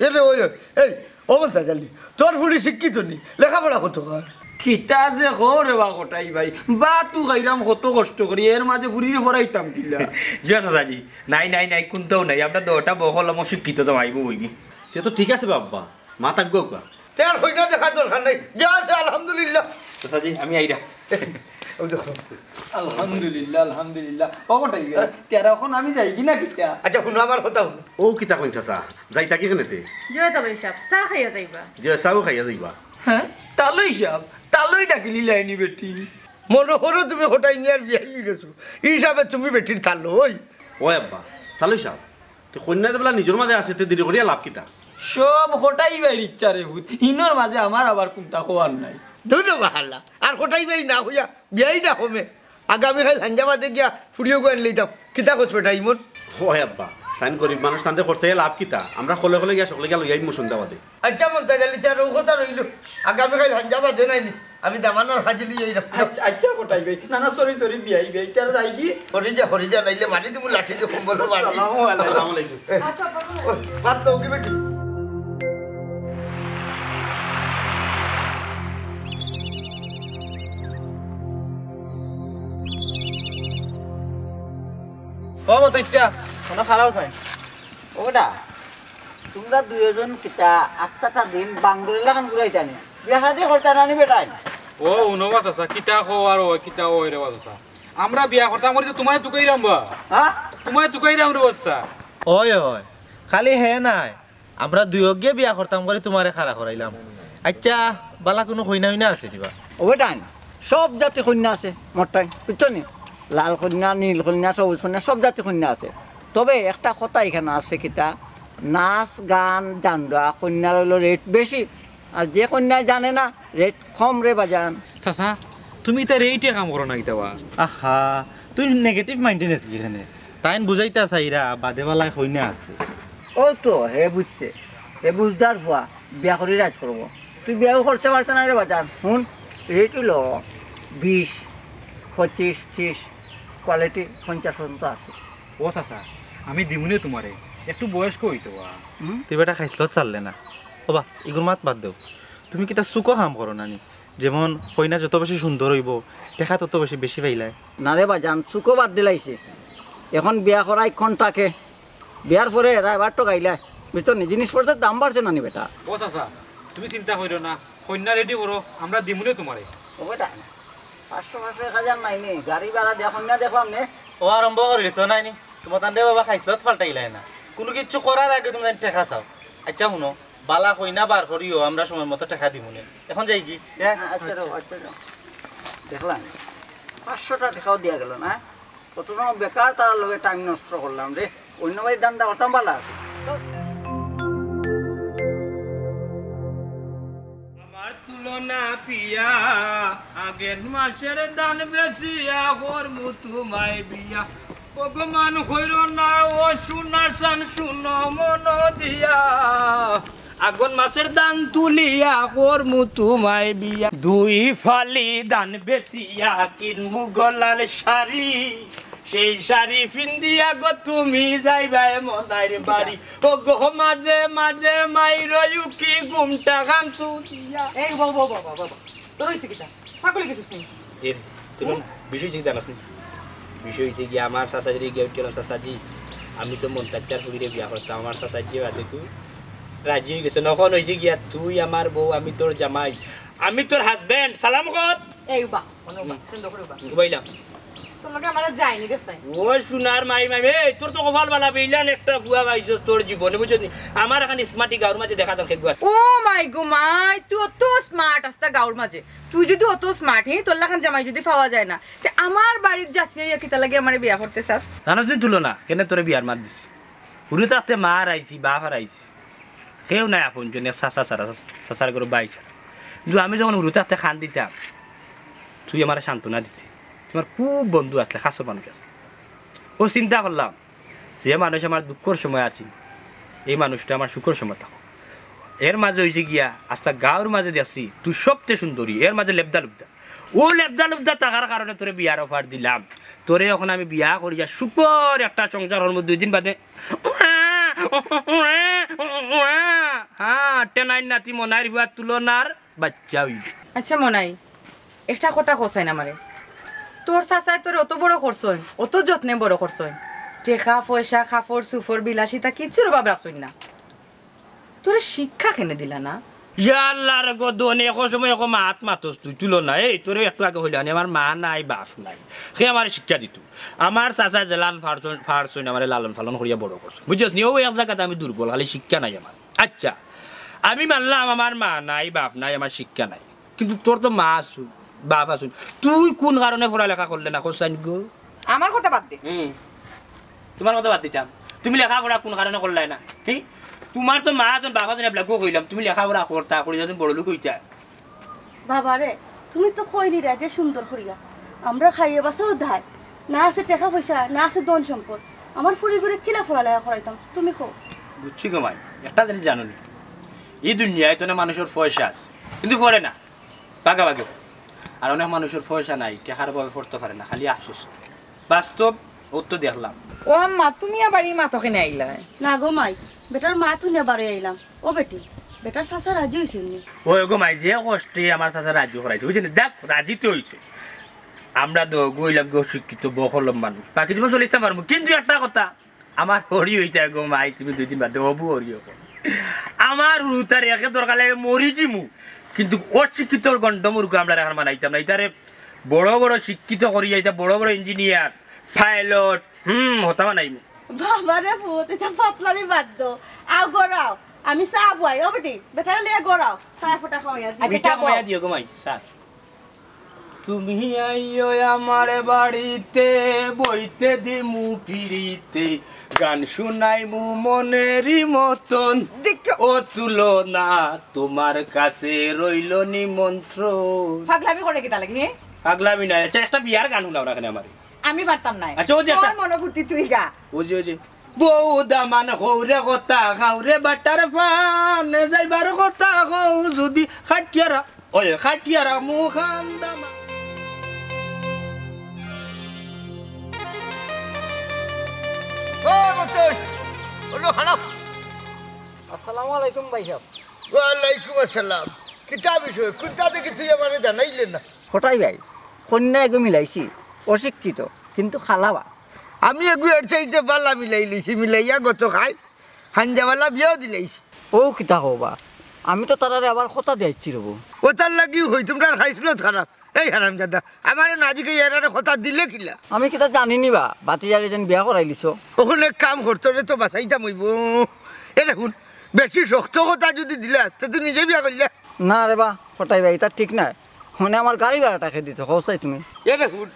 এ রে ওই এই ও মন্তাজালি তোর হুলি শিক্ষিত নি লেখাপড়া কত কর? খিতা যে রে বা কটাই ভাই বা তু খাইরাম কত কষ্ট করি এর মাঝে ঘুরিয়ে ফরাইতাম কিলা। জয় চাচাজি নাই নাই নাই কোনটাও নাই আপনার দোটা বহল আমার শিক্ষিত জমাইব হইবি তে তো ঠিক আছে বাব্বা মা থাকব কা তার হইনা দেখার দরকার নাই যা আছে আলহামদুলিল্লাহ। চাচাজি আমি আইরা। আলহামদুলিল্লাহ আলহামদুলিল্লাহ। কটাই তেরা এখন আমি যাই কি না কিতা? আচ্ছা শুনো আমার কথা শুনো। ও কিতা কইন চাচা যাই থাকি কেনেতে? জয় তবে হিসাব চাহ খাইয়া যাইবা। যে চাও খাইয়া যাইবা। হ্যাঁ তালই সাপ তালই ডাকিলি লাইনি বেটি। মনে করো তুমি হঠাই নিয়ার বিয়ে গেছো। এই হিসাবে তুমি বেটির থাকল ওই ওই আব্বা চালু সাও তে কন্যা বেলা নিজের মাঝে আছে তে দেরি করিয়া লাভ কিতা? সব হটাই ভাই ইচ্ছা রে ভূত ইনোর মাঝে আমার আবার কোনটা কোয়ার নাই। ধন্যবাদ। আল্লাহ আর হঠাই বাই না হইয়া বিয়াই না হমে। আগামীকাল হাঞ্জাবাদে গিয়া ফুড়িও গোয়ান লইতাম কিতা করছ বেটা ইমন? ওই আব্বা সাইন গরিব মানুষ তান্তে করছে লাভ কিতা? আমরা কলে কলে গিয়া সকলে গেল ইয়াই মুসুন দেওয়া দে আচ্ছা মন তাজালি তার ও কথা রইল। আগামীকাল হাঞ্জাবাদে নাইনি আমি দামানার হাজিলি এই আচ্ছা আচ্ছা কোটাই ভাই না না সরি সরি বিয়াই বিয়াই তার যাই কি? হরিজা হরিজা নাইলে মারি দিব লাঠি দিয়ে কুম্বল মারি আসসালামু আলাইকুম। ভাত দাও কি বেটি? ও মতো ইচ্ছা কোনো খারাপ চাই ওটা তোমরা দুজন কিতা আটটা দিন বাঙ্গুলি লাগান ঘুরাইতা নি বিয়া শাদি করতা নানি বেটাই ও উনবা চাচা কিতা খো আর ও কিতা ও রে চাচা আমরা বিয়া করতাম করি তোমায় তুকাই রাম বা। হ্যাঁ তোমায় তুকাই রাম রে বাচ্চা ওই ওই খালি হে নাই আমরা দুয়োগে বিয়া করতাম করে তোমারে খারা করাইলাম আচ্ছা বালা কোনো কইনা হইনা আছে দিবা। ওটাই সব জাতি কন্যা আছে মোটাই বুঝছ নি? লাল কন্যা নীল কন্যা সবুজ কন্যা সব জাতি কন্যা আছে। তবে একটা কথা এখানে আছে কিতা নাচ গান জানডা কন্যার হইল রেট বেশি। আর যে কন্যায় জানে না রেট কম রে বাজান। চাচা তুমি তার এইটে কাম করো না কিতা আহা তুই নেগেটিভ মাইন্ডেড আছিস এখানে? তাই বুঝাইতা চাইরা বাদে বালাই কইনা আছে। ও তো হে বুঝছে হে বুঝদার ফুয়া বিয়া করে রাজ করব তুই বিয়াও করতে পারত না রে বাজান। শুন রেট হইল বিশ পঁচিশ ত্রিশ কোয়ালিটি পঞ্চাশ পর্যন্ত আছে। ও চাচা আমি দিমুনে তোমারে একটু বয়স্ক হইতো বা তুই বেটা খাইছিল চাললে না। ওবা ইগুর মাত বাদ দেও। তুমি কিতা চুকো কাম করো নানি। যেমন কইনা যত বেশি সুন্দর হইব দেখা তত বেশি বেশি পাইলাই না রে বাজান চুকো বাদ দিলাইছে। এখন বিয়া করাই থাকে। বিয়ার পরে এরা এবার তো গাইলাই বুঝতো নি জিনিসপত্রের দাম বাড়ছে নানি বেটা। ও চাচা তুমি চিন্তা করিও না। কন্যা রেডি করো আমরা দিমুনে তোমারে ও বেটা পাঁচশো পাঁচশো এক হাজার নাই নি গাড়ি ভাড়া দেখুন না দেখলাম নে? ও আরম্ভ করিস নাই নি? তোমার তান্ডে বাবা খাইছিল ফাল্টাইলাই না। কোনো কিচ্ছু করার আগে তুমি টেকা চাও। আচ্ছা শুনো বালা কইনা বার করিও আমরা সময় মতো টেকা দিব নে? এখন যাই কি। দেখলাম পাঁচশোটা টাকাও দিয়া গেল না? কত সময় বেকার তার লগে টাইম নষ্ট করলাম রে অন্য ভাই দান্দা করতাম ভালো তুলনা পিয়া। আগের মাসের দান বেশিয়া ওর মুতু মাই বিয়া। ভগবান হইর না, ও সোনার সান শুনো, মন দিয়া। আগুন মাসের দান তুলিয়া ওর মুতু মাই বিয়া। দুই ফালি দান বেশিয়া কিনমু গলাল শাড়ি। সেই শাড়ি পিন্দিয়া গো তুমি যাইবাই মদাইর বাড়ি। ও গো মাঝে মাঝে মাই রয়ু কি গুমটা গান তুলিয়া। এই বাবা বাবা বাবা বাবা তোর হইছে কিটা? পাগল গেছিস তুই? এর তুমি বিষয় নি বিষয় হচ্ছে কি আমার গিয়ে আমি তো মন্তাচার ফুড়িরে বিয়া করতাম আমার শাশাজি দেখু রাজি হয়ে গেছে। নখন হয়েছে গিয়া তুই আমার বউ আমি তোর জামাই আমি তোর হাজবেন্ড সালাম কর। এই বা অনুবা আমার যায়নি দেখাই ও সোনার মাই মাই এই তোর তো কপাল বালা বেইলান একটা ফুয়া পাইছো তোর জীবনে বুঝলি? আমার এখন স্মার্টি গাঁর মাঝে দেখা যাচ্ছে গুয়া ও মাই গো মাই তুই অত স্মার্ট আসতা মাঝে। তুই যদি অত স্মার্ট হি তোর লাখান জামাই যদি পাওয়া যায় না তে আমার বাড়ির যাচ্ছি কিতা লাগে আমার বিয়া করতে চাস? দিন তুলো না কেন তোরে বিয়ার মার দিস হুড়ি তাতে মা আইছি বাপ আর আইছি। কেউ নাই আপন জন চাচা সারা চাচার করে বাই ছাড়া। কিন্তু আমি যখন তাতে খান দিতাম তুই আমার সান্ত্বনা দিতে। তোমার খুব বন্ধু আসলে খাসো মানুষ আসলে ও চিন্তা করলাম যে মানুষ আমার দুঃখর সময় আছে এই মানুষটা আমার সুখর সময় থাকো এর মাঝে হয়েছে গিয়া আস্তা গাঁর মাঝে দেখছি তুই সবচেয়ে সুন্দরী এর মাঝে লেবদা লুবদা ও লেবদা লুবদা থাকার কারণে তোরে বিয়ার অফার দিলাম। তোরে এখন আমি বিয়া করি যা সুপর একটা সংসার হল দুই দিন বাদে। হ্যাঁ টেনাই নাতি মনাই বিয়ার তুলনার বাচ্চা আচ্ছা মনাই, একটা কথা কসাই না আমারে তোর চাচাই তোর অত বড় করছই অত যত্নে বড় করছই টেকা পয়সা কাপড় সুফর বিলাসিতা কিচ্ছুর অভাব রাখছই না। তোর শিক্ষা কেনে দিলা না? সময় মাত এই মা নাই, বাপ নাই। শিক্ষা লালন আমি দুর্বল খালি শিক্ষা নাই আমার আচ্ছা আমি মানলাম আমার মা নাই, বাপ নাই আমার শিক্ষা নাই। কিন্তু তোর তো মা আসুন বাপ আসুন তুই কোন কারণে পড়ালেখা করলে না কোসাইন গো? আমার কথা বাদ দে। তোমার কথা বাদ দিতাম। তুমি লেখাপড়া কোন কারণে করলাই না ঠিক? তোমার তো মা আছেন বাবা জন এবিলাক কইলাম তুমি লেখাপড়া করতা করে যখন বড় লোক হইতা বাবা রে তুমি তো কইলি রে যে সুন্দর করিয়া আমরা খাইয়ে বাসেও ধাই। না আছে টাকা পয়সা না আছে ধন সম্পদ। আমার ফুরি ঘুরে কিলা ফলালেখা করাইতাম তুমি খো বুঝছি গমাই একটা জিনিস জানো এই দুনিয়ায় তো না মানুষের পয়সা আছে কিন্তু পড়ে না। বাগা বাগে। আর অনেক মানুষের পয়সা নাই টেকার ভাবে পড়তে পারে না খালি আফসোস। বাস্তব ও তো দেখলাম ও মা তুমি আবার এই মাথা কিনে আইলা? না গো মাই বেটার মা তুই বাড়ি আইলাম। ও বেটি বেটার চাচা রাজি হয়েছিল নি ওই গো মাই যে কষ্টে আমার সাথে রাজি করাইছে বুঝছেন? দেখ রাজি তো হয়েছে আমরা তো গইলাম গো শিক্ষিত বকলম মানুষ। বাকি জীবন চলিতে পারব। কিন্তু একটা কথা আমার হরি হইতে গো মাই তুমি দুই দিন বাদে হবু হরি হব। আমার রুতার একে দরকার লাগে মরিছি মু কিন্তু অশিক্ষিত গণ্ডমূর্খ আমরা এখন মানাইতাম না। এটারে বড় বড় শিক্ষিত করি যাইতাম বড় বড় ইঞ্জিনিয়ার পাইলট হুম হতা মানাই বাবারে ভূত এটা পাতলামি বাদ দো। আও গড়াও। আমি চা বুয়াই ও বেটি। বেটার লিয়া গড়াও। চা ফোটা কমাইয়া দিও গো মাই স্যার তুমি আইও আমার বাড়িতে বইতে দিমু পিড়িতে। গান শুনাই মু মনেরই মতন। ও তুলো না তোমার কাছে রইল নিমন্ত্রণ। পাগলামি করে কিতা লাগে হ্যাঁ? পাগলামি নাই। আচ্ছা একটা বিয়ার গান শুনাও না আমার? আমি পারতাম না আচ্ছা, ও যে মনোভূতি তুই গা? ও যে ও যে। বউ দামান হৌরে কথা খাউরে বাটার ফান। যাইবার কথা হৌ যদি খাটিয়ারা ওই খাটিয়ারা মুখান দামা আসসালামু আলাইকুম ভাই সাহেব। ওয়ালাইকুম আসসালাম। কিতা বিষয়? কোনটা দেখি তুই আমারে জানাইলে না? হঠাই ভাই কন্যা এগো মিলাইছি অশিক্ষিত কিন্তু খালাবা। আমি এগুয়ার চাইতে পাল্লা মিলাই লইছি মিলাইয়া গত খাই হাঞ্জাওয়ালা বিয়াও দিলাইছি। ও কিতা হবা? আমি তো তারারে আবার কথা দিয়েছি রব। ও তার লাগি হই তোমরা খাইছিল খারাপ। এই হারাম দাদা আমার নাজিকে ইয়ারে কথা দিলে কিলা? আমি কিতা জানি নিবা বাতিজারে যেন বিয়া করাই লিছ। ওখানে কাম করতো রে তো বাঁচাইতাম হইব। এ দেখুন বেশি শক্ত কথা যদি দিলা তো তুই নিজে বিয়া করলে। না রে বা হঠাই ভাই তা ঠিক নাই। মানে আমার গাড়ি ভাড়াটা খেয়ে দিত হসাই তুমি। এ দেখুন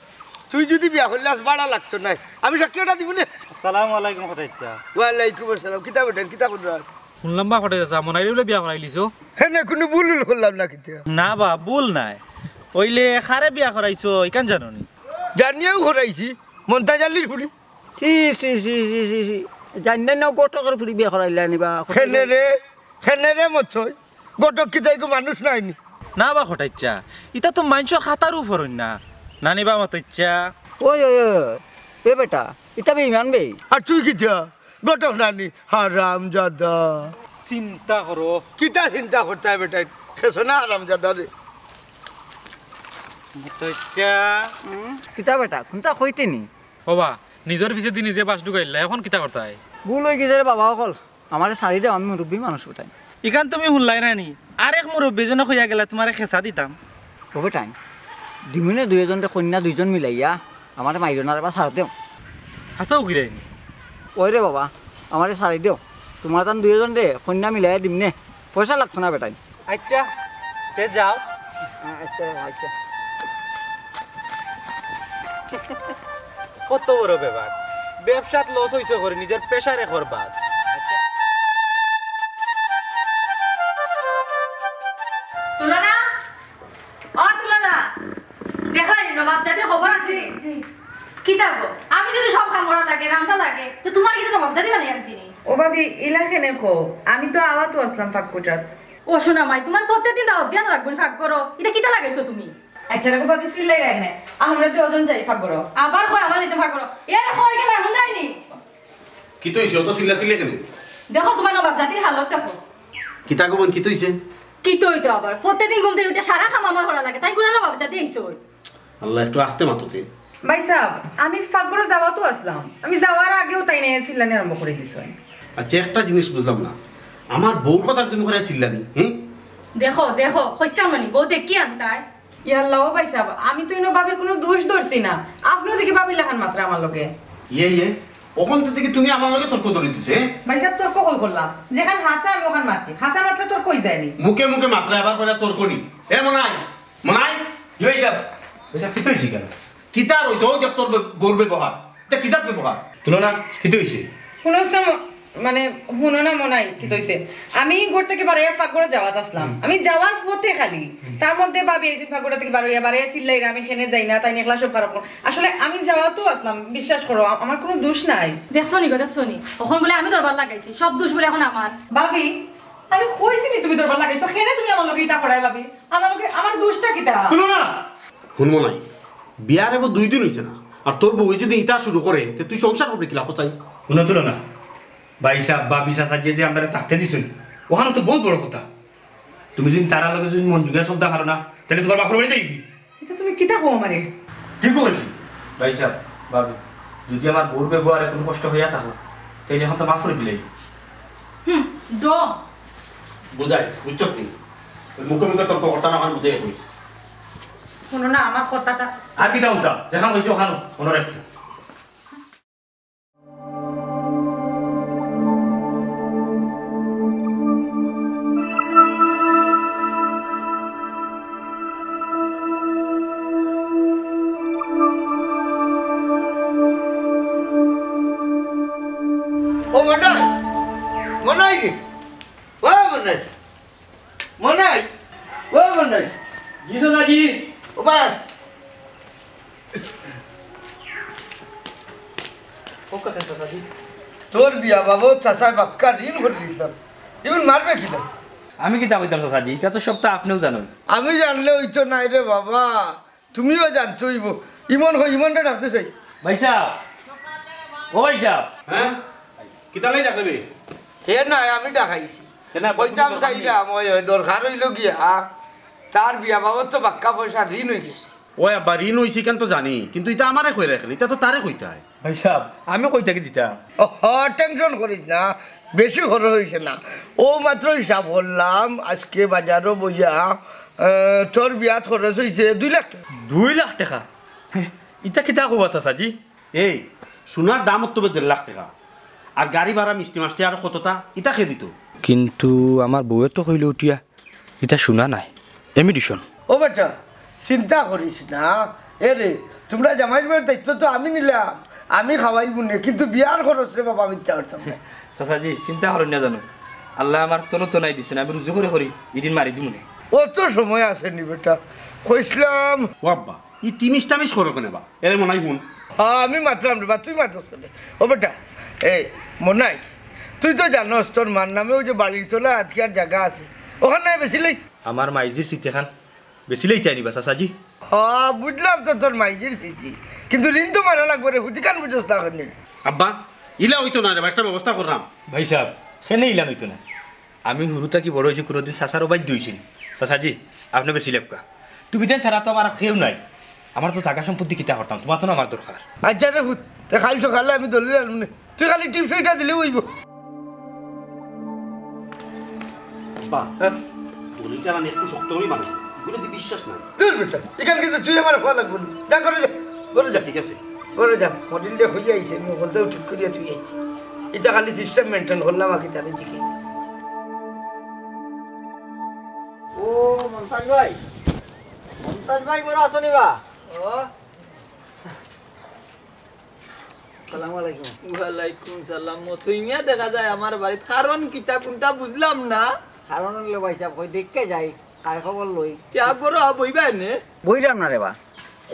তুই যদি বিয়া করলে আজ ভাড়া লাগতো না আমি সাক্ষীটা দিব না। আসসালামু আলাইকুম হঠাইচ্ছা ওয়ালাইকুম আসসালাম কিতাব ওঠেন কিতাব ওঠেন শুনলাম বা ফটে যাচ্ছে মনাইলে বলে বিয়া করাই লিছো হ্যাঁ কোনো ভুল করলাম না কিন্তু না বা ভুল নাই ওইলে খারে বিয়া করাইছো ইকান জানো নি জানিয়েও ঘরাইছি মন্তাজালির ফুড়ি সি সি সি সি সি সি জানি না গোট করে ফুরি বিয়া করাইলে আনিবা খেনে রে খেনে রে মতই গটক কি তাইকো মানুষ নাইনি না বা হঠাইচ্ছা ইটা তো মানুষের খাতার উপর না নানিবা মতো ইচ্ছা ওই ওই এ বেটা এটা বে ইমান বে আর তুই কিতা গটক নানি হারাম জাদা। চিন্তা করো। কিতা চিন্তা করতে হয় বেটা খেছো না হারাম জাদা রে। কিতা বেটা কোনটা কইতে নি? হবা নিজের পিছে দি নিজে বাস ঢুকাইলা এখন কিতা করতে হয় ভুল হয়ে গেছে রে বাবা অকল। আমার শাড়ি দেও আমি মুরব্বী মানুষ ওটাই ইকান তুমি শুনলাই না নি? আরেক মুরব্বী জনে হইয়া গেলা তোমার খেসা দিতাম ও বেটাই দিমিনে দুই এজনতে কন্যা দুইজন মিলাইয়া আমার মাইজনার বা ছাড় দেও। হাসাও গিরাই ওই রে বাবা আমার শাড়ি দেও। তোমার তান দুই এজন রে কন্যা মিলাই দিম নে। পয়সা লাগতো না বেটাই। আচ্ছা তে যাও। আচ্ছা আচ্ছা। কত বড় ব্যাপার। ব্যবসাত লস হইছে করে নিজের পেশারে করবাদ দেখা খবর আছে? কি থাকব আমি যদি সব কাম করা লাগে রান্না লাগে তো তোমার কিন্তু নবাব জাতি বানিয়ে আনছি ও ভাবি ইলা খেনে খো আমি তো আওয়াতো আসলাম ফাঁকুটাত ও শোনা মাই তোমার প্রত্যেকদিন দাও ধ্যান রাখব ফাঁক করো। এটা কিতা লাগাইছো তুমি? আচ্ছা রাখো ভাবি সিলাই রাখনে আমরা তো ওজন যাই ফাঁক করো। আবার কয় আমার নিতে ফাঁক করো। এর কয় গেলে এমন যায়নি কি তো হইছে অত চিল্লা চিল্লা কেন? দেখো তোমার নবাব হালত দেখো। কিতা কবন কি তো হইছে কি তো হইতো আবার? প্রত্যেকদিন ঘুম থেকে উঠে সারা খাম আমার করা লাগে। তাই কোনো নবাব জাতি আল্লাহ একটু আসতে মাতোতে। ভাই সাহেব আমি ফাঁক করে যাওয়া তো আসলাম। আমি যাওয়ার আগেও তাই নিয়ে চিল্লানি আরম্ভ করে দিছো আচ্ছা একটা জিনিস বুঝলাম না। আমার বউর কথা তুমি করে চিল্লানি হ্যাঁ দেখো দেখো হইতাম মনি বউ দেখি আনতাই ইয়াল্লাহ ভাই সাহেব আমি তো ইনো বাবির কোনো দোষ ধরছি না। আপনিও দেখি বাবির লেখান মাত্র আমার লোকে ইয়ে ইয়ে ওখান থেকে তুমি আমার লগে তর্ক ধরে দিছে? ভাই সাহেব তোর কই করলাম? যেখান হাসা আমি ওখান মারছি। হাসা মাত্রা তোর কই যায়নি? মুখে মুখে মাত্রা আবার করে তর্ক নি এ মনাই মনাই কি হইছে এটা কি তো হইছে কেন? কিতার হইতো দেখ তোর বউর ব্যবহার এটা কিতার ব্যবহার তুলনা কি তো হইছে শুনোস না মানে শুনো না মনাই কি তৈছে আমি গোর থেকে বাড়াইয়া ফাঁকড়া যাওয়াত আসলাম আমি যাওয়ার পথে খালি। তার মধ্যে ভাবি এই যে ফাঁকড়া থেকে বাড়াইয়া বাড়াইয়া চিল্লাই আমি হেনে যাই না তাই নিয়ে একলা সব খারাপ করো। আসলে আমি যাওয়াতো আসলাম বিশ্বাস করো আমার কোনো দোষ নাই। দেখছ নি গো দেখছ নি এখন বলে আমি দরবার লাগাইছি সব দোষ বলে এখন আমার ভাবি আমি কইছি নি তুমি দরবার লাগাইছো খেনে তুমি আমার লগে ইটা করাই ভাবি। আমার লগে আমার দোষটা কিটা তুলনা শুনব নাই বিয়ার এবার দুই দিন হয়েছে না। আর তোর বউ যদি ইটা শুরু করে তে তুই সংসার করবি কিলা চাই শুনো তুলো না ভাই সাহেব বা বিশা সাজিয়ে যে আমরা থাকতে দিছুন ওখানে তো বহুত বড় কথা। তুমি যদি তারা লগে যদি মন জুগিয়ে চলতে পারো না তাহলে তোমার বাপর বাড়ি যাইবি এটা তুমি কিতা কো আমারে ঠিক বলছি ভাই সাহেব ভাবি যদি আমার বউর ব্যবহারে কোনো কষ্ট হইয়া থাকো তাহলে এখন তো মাফ করে দিলেই। হুম ড বুঝাইস বুঝছ কি? মুখে মুখে তর্ক করতে না আমার বুঝে কইস শোনো না আমার কথাটা আর কি দাও যেখান হয়েছে ওখানে মনে রাখি। বাবু চাচা বাক্কা ঋণ করে দিতাম ইভেন মারবে কিনা আমি কি দাবিতাম সাজি এটা তো সব তো আপনিও জানেন। আমি জানলে ওই তো নাই রে বাবা। তুমিও ইব ইমন হয় ইমনটা ডাকতে চাই। ভাই সাহেব। ও ভাই সাহেব। হ্যাঁ? ডাকবে হে আমি ডাকাইছি। কইতাম চাইলাম ওই ওই দরকার হইল গিয়া। তার বিয়া বাবর তো বাক্কা পয়সা ঋণ হয়ে গেছে। ওই আব্বা ঋণ হইছে কেন তো জানি কিন্তু এটা আমারে কই রাখলি এটা তো তারে কইতে হয়। ভাই সাহেব আমি কই থাকি দিতাম হ টেনশন করিস না বেশি খরচ হয়েছে না। ও মাত্র হিসাব করলাম আজকে বাজারও বইয়া তোর বিয়াত খরচ হয়েছে দুই লাখ টাকা। দুই লাখ টাকা? ইটা কিতা কবা সাজি এই সোনার দাম তো দেড় লাখ টাকা। আর গাড়ি ভাড়া মিষ্টি মাষ্টি আর কতটা ইটা খেয়ে দিত? কিন্তু আমার বউয়ে তো কইলে উঠিয়া এটা শোনা নাই। এমিডিশন ও বেটা। চিন্তা করিস না। এ রে তোমরা জামাইর বাড়ির দায়িত্ব তো আমি নিলাম। আমি খাওয়াই বুনে কিন্তু বিয়ার খরচ রে বাবা আমি ইচ্ছা করতাম না চাচাজি চিন্তা করেন না জানো। আল্লাহ আমার তনু তনাই দিছে না আমি রুজু করে করি এদিন মারি দিব না। অত সময় আসেনি বেটা। কইসলাম। ও আব্বা ই তিমিস টামিস করো কেন বা? এর মনে হয় হ্যাঁ আমি মাতলাম রে বা তুই কেন? ও বেটা এই মনাই তুই তো জানোস তোর মার নামেও যে বাড়ির তোলা আজকে আর জায়গা আছে। ওখানে বেশি লই। আমার মাইজির সিটে খান বেশি লইতে আনিবা চাচাজি। হ্যাঁ বুঝলাম তো তোর মাইজির স্মৃতি। কিন্তু ঋণ তো মারা লাগবে রে হুটি কান বুঝোস না? আব্বা ইলা হইতো না রে বা, একটা ব্যবস্থা করলাম। ভাই সাহেব সেনে ইলাম হইতো না। আমি হুরু থাকি বড় হয়েছি কোনোদিন চাচারও বাদ দিয়েছিল চাচাজি আপনি বেশি লেপকা তুমি দেন ছাড়া তো আমার কেউ নাই। আমার তো টাকা সম্পত্তি কিতা করতাম তোমার তো না আমার দরকার। আচ্ছা রে হুত খালি সকালে আমি দলিল আনব না। তুই খালি টিপস এটা দিলে হইব। আব্বা দলিলটা আমি একটু শক্ত করেই বানাবো দিয়ে বিশ্বাস নাই? দূর বেটা এখান কিন্তু তুই আমার খোয়া লাগবে না। যা করে যা। করে যা ঠিক আছে। করে যা মডিলটা খুঁজে আইছে আমি ওখানটাও ঠিক করিয়া তুই আইছি। এটা খালি সিস্টেম মেনটেন করলাম আগে তাহলে জিকে ও মমতাজ ভাই। মমতাজ ভাই বড় আছো নিবা সালামু আলাইকুম। ওয়ালাইকুম সালাম। তুইমিয়া দেখা যায় আমার বাড়িত। কারণ কিতা কোনটা বুঝলাম না। কারণ হলে ভাই সাহেব কই দেখকে যাই। কার খবর লই? ত্যাগ করো বইবা নে বইরাম না রে বা।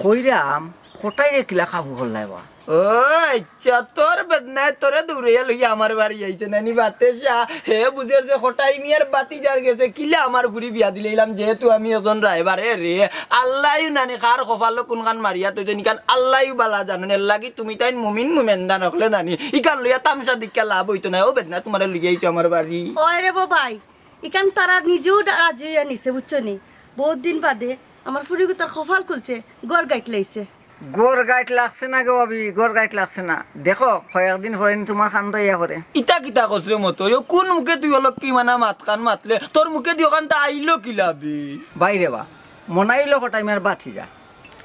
কইরাম কোটাই রে কিলা খাব করলাই বা। ও আচ্ছা তোর বেদনায় তোরে দূরে লইয়া আমার বাড়ি আইছে নানি বাতে যা। হে বুঝের যে হঠাই মিয়ার বাতি যার গেছে কিলে আমার ঘুরি বিয়া দিলাম যেহেতু আমি এজন ড্রাইভারে রে। আল্লাহও নানি খার কপালো কোনখান মারিয়া তুই জানি কান আল্লাহও বালা জানো নে লাগি তুমি তাই মুমিন মুমেন্দা নকলে নানি ইকান লইয়া তামসা দিকা লাভ হইতো না ও বেদনা তোমার লইয়া আইছে আমার বাড়ি। বাবাই ইকান তারা নিজেও রাজি হইয়া নিছে বুঝছ নি? বহুত দিন বাদে আমার ফুরিগু তার কপাল খুলছে গড় গাইট লাইছে। গোর গাইট লাগছে না গো ভাবি গোর গাইট লাগছে না। দেখো কয়েকদিন পরে তোমার খান ইয়া করে। ইটা কিতা কসরে মতো ও কোন মুখে তুই অলক কি মানা মাত কান মাতলে? তোর মুখে দিও কানটা আইলো কি লাভি বাইরে বা মনাইলো টাইমের বাথি যা।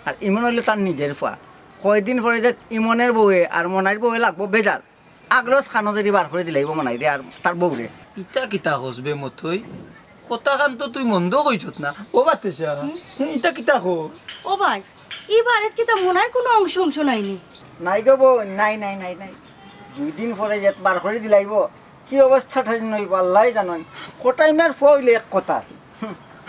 আর ইমন হইলে তার নিজের ফুয়া কয়দিন পরে যে ইমনের বউয়ে আর মনাইর বউয়ে লাগবো বেজাল। আগরস খানো যদি বার করে দিলাইব মনাই রে আর তার বউরে ইটা কিতা কসবে মতই কথা খান তো তুই মন্দ কইছত না। ও বাতেছা ইটা কিতা কো? ও ভাই এই বাড়িত কি তা মনার কোনো অংশ অংশ নাইনি নাই গো বউ নাই নাই নাই নাই। দুই দিন পরে যে বার করে দিলাইব কি অবস্থা ঠাই নই পাল্লাই জানই। কটাইমের ফইলে এক কথা আছে।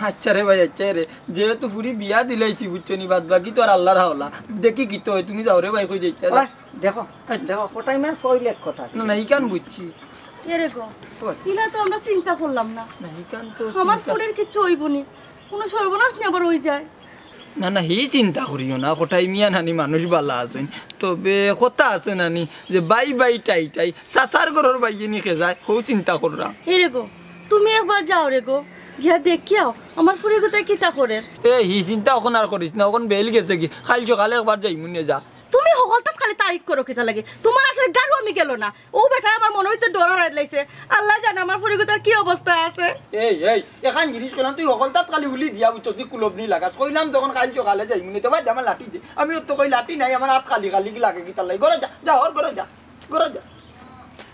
আচ্ছা রে ভাই আচ্ছা রে যেহেতু পুরি বিয়া দিলাইছি বুঝছ নি? বাদ বাকি তো আর আল্লাহর হাওলা। দেখি কি তো হয়, তুমি যাও রে ভাই কই যাইতে দেখো দেখো কটাইমের ফইলে এক কথা না না ইকান বুঝছি। এরে গো? ইলা তো আমরা চিন্তা করলাম না। না ইকান তো আমার ফুরের কিচ্ছু হইব নি। কোনো সর্বনাশ নি আবার হয়ে যায়। না না হি চিন্তা করিও না কোথায় মিয়া নানি মানুষ বালা আছেন। তবে কথা আছে নানি যে বাই বাই টাই টাই চাচার ঘরের বাইয়ে নিখে যায় হো চিন্তা কররা হে রে গো তুমি একবার যাও রে গো। গিয়া দেখিয়াও আমার ফুরি কোথায় কিতা করে? এ হি চিন্তা এখন আর করিস না এখন বেল গেছে কি? খাইল সকালে একবার যাই মুনে যা। তুমি সকলতাত খালি তারিখ করো কেতা লাগে। তোমার আসলে গাড়ু আমি গেল না। ও বেটা আমার মনে হইতে ডর হারাই লাইছে আল্লাহ জানে আমার ফুরি কোথায় কি অবস্থা আছে। এই এই এখান জিনিস করলাম তুই সকল তাত খালি উলি দিয়া বুঝছ তুই কুলবনি লাগাস কইলাম যখন খাইল সকালে যাই মুনে তো ভাই আমার লাঠি দে। আমি তো কই লাঠি নাই আমার হাত খালি খালি কি লাগে কি তার লাগে। ঘরে যা যা ওর ঘরে যা ঘরে যা।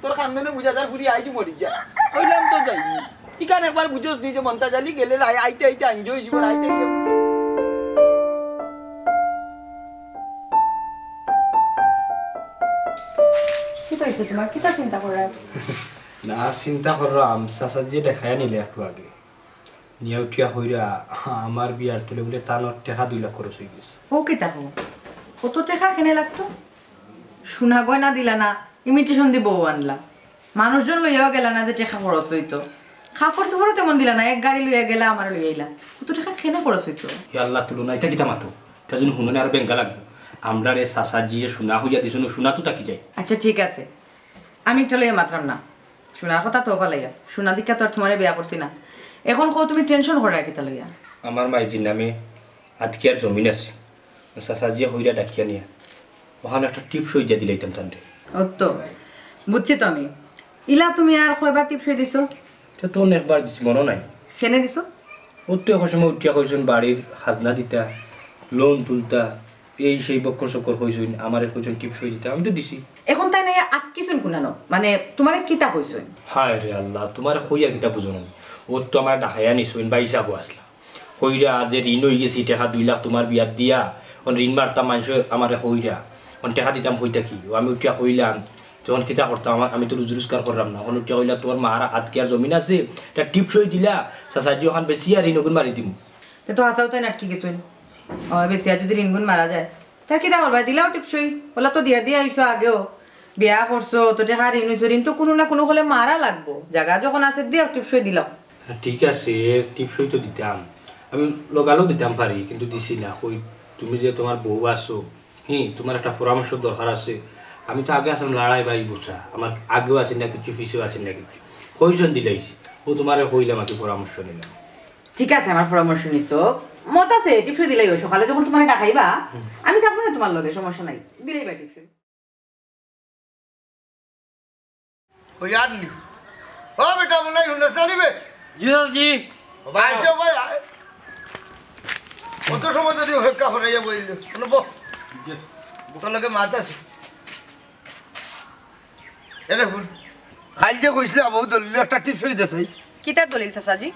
তোর খানদানে বুঝা যার ফুরি আইজি মরি যা। কইলাম তো যাই ইকান একবার বুঝোস কি হয়েছে তোমার? কিতা চিন্তা করার না চিন্তা করলাম চাচা যে দেখাই নিলে একটু আগে। নিয়ে উঠিয়া হইরা আমার বিয়ার তুলে বলে টানত টেকা দুই লাখ খরচ হয়ে গেছে। ও কি তাকো কত টাকা কেনে লাগতো? সোনা গয়না দিলা না ইমিটেশন দি বউ আনলা। মানুষজন লইয়াও গেলা না যে টাকা খরচ হইতো। খাফর সুফরও তেমন দিলা না এক গাড়ি লইয়া গেলা আমার লইয়া আইলা। কত টাকা খরচ হইতো? ই আল্লাহ তুলনা এটা কিতা মাতো? এটা যদি শুনে আর বেঙ্গা লাগবে। আমরা রে চাচা জিয়ে শোনা হইয়া দিছ শোনা তো তাকি যায়। আচ্ছা ঠিক আছে। আমি একটা লইয়া মাত্রাম না। শোনার কথা তো পালাইয়া শোনা দীক্ষা তো আর তোমারে বিয়া করছি না। এখন কো তুমি টেনশন করা কিতা লইয়া? আমার মাইজির নামে আজকের জমিন আছে চাচা জিয়ে হইরা ডাকিয়া নিয়া। ওখানে একটা টিপস হইয়া দিলাইতাম তান্ডে ও তো বুঝছি তো আমি। ইলা তুমি আর কয়বার টিপস দিছো? তো একবার দিছি মনে নাই? কেনে দিছো? উঠতে এখন সময় উঠিয়া কইছেন বাড়ির খাজনা দিতা লোন তুলতা এই সেই বক্কর চক্কর কইছেন আমার কইছেন টিপস হয়ে দিতা আমি তো দিছি। এখন তাই নাই আটকিছুন কুনানো মানে তোমারে কিতা কইছুন হায় রে আল্লাহ তোমার হইয়া কিতা না ওর তো আমার ডাকাইয়া নিছুন বা হিসাবও আসলা হইরা যে ঋণ হয়ে গেছি টেকা দুই লাখ তোমার বিয়াত দিয়া। অন ঋণ মারতাম মানুষ আমার অন টেকা দিতাম হইতা কি আমি উঠিয়া হইলাম তখন কিতা করতাম? আমার আমি তো রুজি রোজগার করলাম না। এখন উঠিয়া হইলা তোমার মার আর জমিন আছে এটা টিপ হয়ে দিলা চাচাজি ওখান বেশি আর ঋণ মারি দিম। তে তো হাসাও তাই নাটকি গেছুন ও বেশি আর যদি রিনগুন মারা যায়। তা কিতা করবা দিলাও টিপসই ওলা তো দিয়া দিয়া আইসো আগেও বিয়া করছ তো দেখা ঋণ হইছো ঋণ তো কোনো না কোনো হলে মারা লাগবো। জায়গা যখন আছে দিও টিপসই দিলাও। ঠিক আছে টিপস হইতো দিতাম। আমি লগালেও দিতাম পারি কিন্তু দিছি না। কই তুমি যে তোমার বউ আছো হি তোমার একটা পরামর্শ দরকার আছে। আমি তো আগে আসলাম লড়াই বাই বোঝা আমার আগেও আছেন না কিছু পিছেও আছেন না কিছু। কইজন দিলাইছি ও তোমার হইলাম আর পরামর্শ নিলাম ঠিক আছে আমার পরামর্শ নিছো। মত আছে টিপসই দিলাই ও সকালে যখন তোমার ডাকাইবা আমি থাকব না তোমার লগে সমস্যা নাই। দিলাই বা টিপসই ওই আর নি। ও বেটা মনে হয় শুনে জানিবে জি জি। ভাই আয়। কত সময় ধরে অপেক্ষা করাইয়া বইল শুনব তোর লগে মাত আছে। এনে খাইল যে কইছিলে আমার দলিল একটা টিপস দেছে কিতার দলিল চাচাজি?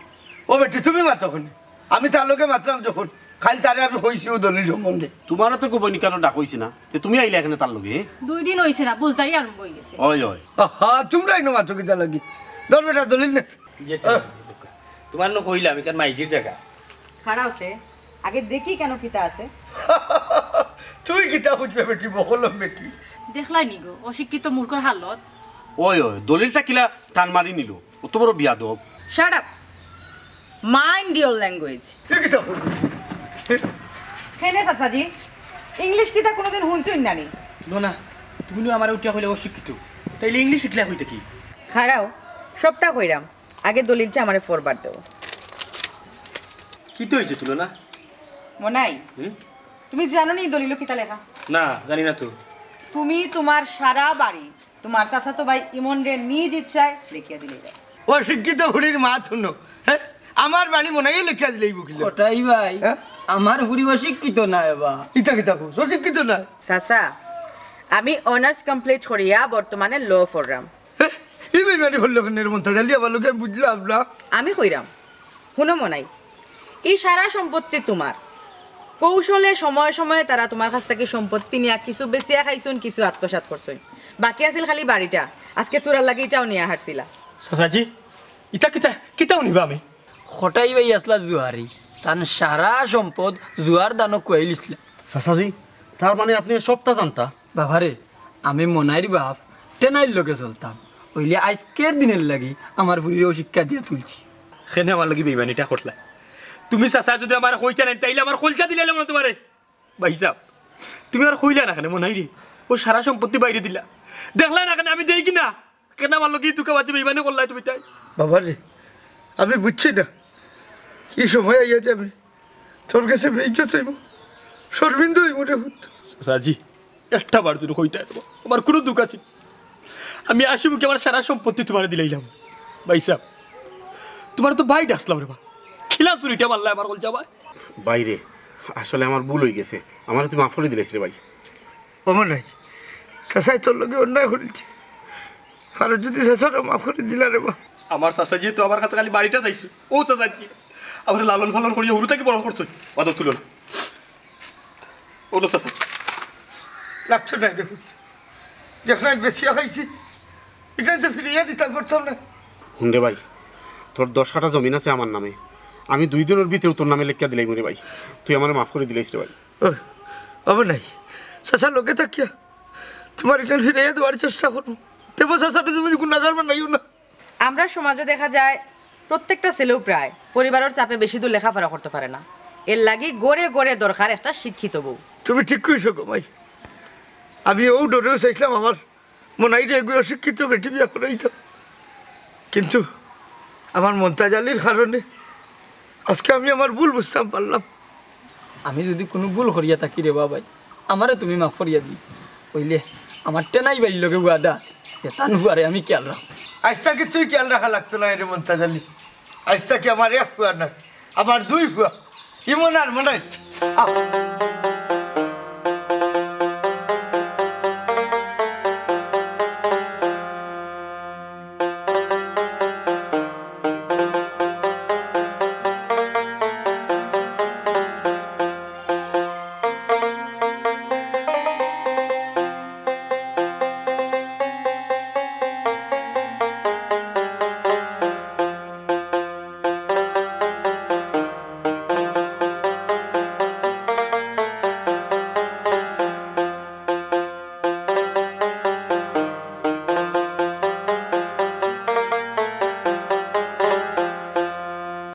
ও বেটি তুমি মাত তখন আমি তার লগে মাতলাম যখন। খালি তারে আমি কইছি ও দলিল সম্বন্ধে। তোমারও তো গোপনী কেন না? তে তুমি আইলে এখানে তার লগে? দুই দিন হয়েছে না বুঝদারি আরম্ভ গেছে। ওই ওই হা তোমরা ইনো মাতো কিতা লাগি? ধর বেটা দলিল নে। তোমার নো কইলাম এখান মাইজির জায়গা। খাড়া আগে দেখি কেন কিতা আছে। তুই কিতা বুঝবে বেটি বকলম বেটি? দেখলাই নি গো অশিক্ষিত মূর্খর হালত। ওই ওই দলিলটা কিলা টান মারি নিল। অত বড় বিয়া দব shut up mind your language হেনে চাচাজি? ইংলিশ কিতা কোনোদিন শুনছুন নানি? না তুমি নো আমার উঠিয়া কইলে অশিক্ষিত। তাইলে ইংলিশ শিখলা হইতে কি? খাড়াও সপ্তাহ কইরাম। আগে দলিলটা আমারে ফরবার দেও। কি তো হয়েছে তুলো না? মনাই তুমি জানো নি দলিল কিতা লেখা? না জানি না তো। তুমি তোমার সারা বাড়ি তোমার চাচা তো ভাই ইমন রে নিজ ইচ্ছায় লিখিয়া দিলে ও শিক্ষিত বুড়ির মা শুনো হ্যাঁ আমার বাড়ি মনে হয় লেখিয়া বুকিল ওটাই ভাই হ্যাঁ? আমার হুরি অশিক্ষিত না এবার ইতা কিতা কো ও শিক্ষিত না? চাচা আমি অনার্স কমপ্লিট করিয়া বর্তমানে ল পড়রাম হ্যাঁ? ই বেমানি হল কেন মন থাকা লিয়া ভালো কেন বুঝলাম না। আমি কইরাম শুনো মনাই এই সারা সম্পত্তি তোমার। কৌশলে সময়ে সময়ে তারা তোমার কাছ থেকে সম্পত্তি নিয়ে কিছু বেচিয়া খাইছুন কিছু আত্মসাত করছুন। বাকি আছিল খালি বাড়িটা। আজকে চোরার লাগে এটাও নিয়ে হারছিলা চাচাজি ইটা কিতা কিতাও নিবা আমি? খটাই বাই আসলা জুয়ারি তান সারা সম্পদ জুয়ার দানক কুয়াইলিছিল চাচাজি তার মানে আপনি সবটা জানতা? বাবারে আমি মনাইর বাপ টেনাইর লোকে চলতাম। ওইলে আজকের দিনের লাগি আমার হুরিরেও শিক্ষা দিয়ে তুলছি। সেনে আমার লাগি বেইমানিটা করলা তুমি চাচা যদি আমার কইতা নাই তাইলে আমার খোলচা দিলে না তোমারে ভাই সাহ তুমি আর কইলা না কেন মনে হয় রে ও সারা সম্পত্তি বাইরে দিলা। দেখলা না কেন আমি দেই কিনা? কেন আমার লোক তুকে বাঁচবে? ইমানে করলাই তুমি তাই। বাবা রে আমি বুঝছি না। কি সময় আইয়া যাবে? তোর কাছে বেইজ্জত হইব। শর্মিন্দ হইব রে হুত। চাচাজি একটা বার তুমি কইতা আমার কোনো দুঃখ আছে। আমি আসিব কি আমার সারা সম্পত্তি তোমার দিলাইলাম ভাই সাহ তোমার তো ভাই ডাকলাম রে বা খিলা চুরিটা মারলা আমার কল যাবা বাইরে আসলে আমার ভুল হয়ে গেছে। আমার তুমি মাফ করে দিলেছ রে ভাই। অমর নাই চাচাই তোর লগে অন্যায় করেছে। আর যদি চাচার মাফ করে দিলা রে বা আমার চাচাজি তো আমার কাছে খালি বাড়িটা চাইছো ও চাচাজি আমার লালন ফালন করিয়া হুরু থেকে বড় করছ বাদক তুলো না। ওলো চাচাজি লাগতো না রে হুত যেখানে বেশি খাইছি এখানে তো ফিরিয়ে দিতাম পারতাম না। হুন্ডে ভাই তোর দশ কাটা জমিন আছে আমার নামে। আমি দুই দিনের ভিতরে তোর নামে লেখা দিলাই মরে ভাই। তুই আমার মাফ করে দিলাইস রে ভাই। অব নাই চাচার লোকে থাকিয়া তোমার এখানে ফিরিয়ে দেওয়ার চেষ্টা করব তুমি না। আমরা সমাজে দেখা যায় প্রত্যেকটা ছেলেও প্রায় পরিবারের চাপে বেশি দূর লেখাপড়া করতে পারে না। এর লাগি গড়ে গড়ে দরকার একটা শিক্ষিত বউ। তুমি ঠিক কইছো গমাই আমি ও ডরেও চাইছিলাম আমার মনাইরে এগুলো অশিক্ষিত বেটি বিয়া করাই তো কিন্তু আমার মন্তাজালির কারণে আজকে আমি আমার ভুল বুঝতাম পারলাম। আমি যদি কোনো ভুল করিয়া থাকি রে বাবাই আমারে তুমি মাফ করিয়া দি কইলে আমার টেনাই বাড়ির লোকে গুয়াদা আছে যে তান হুয়ারে আমি খেয়াল রাখ আজটাকে তুই খেয়াল রাখা লাগতো না তাজালি আইস্তা কি আমার এক ফুয়া নাই, আমার দুই ফুয়া, ইমন আর আহ।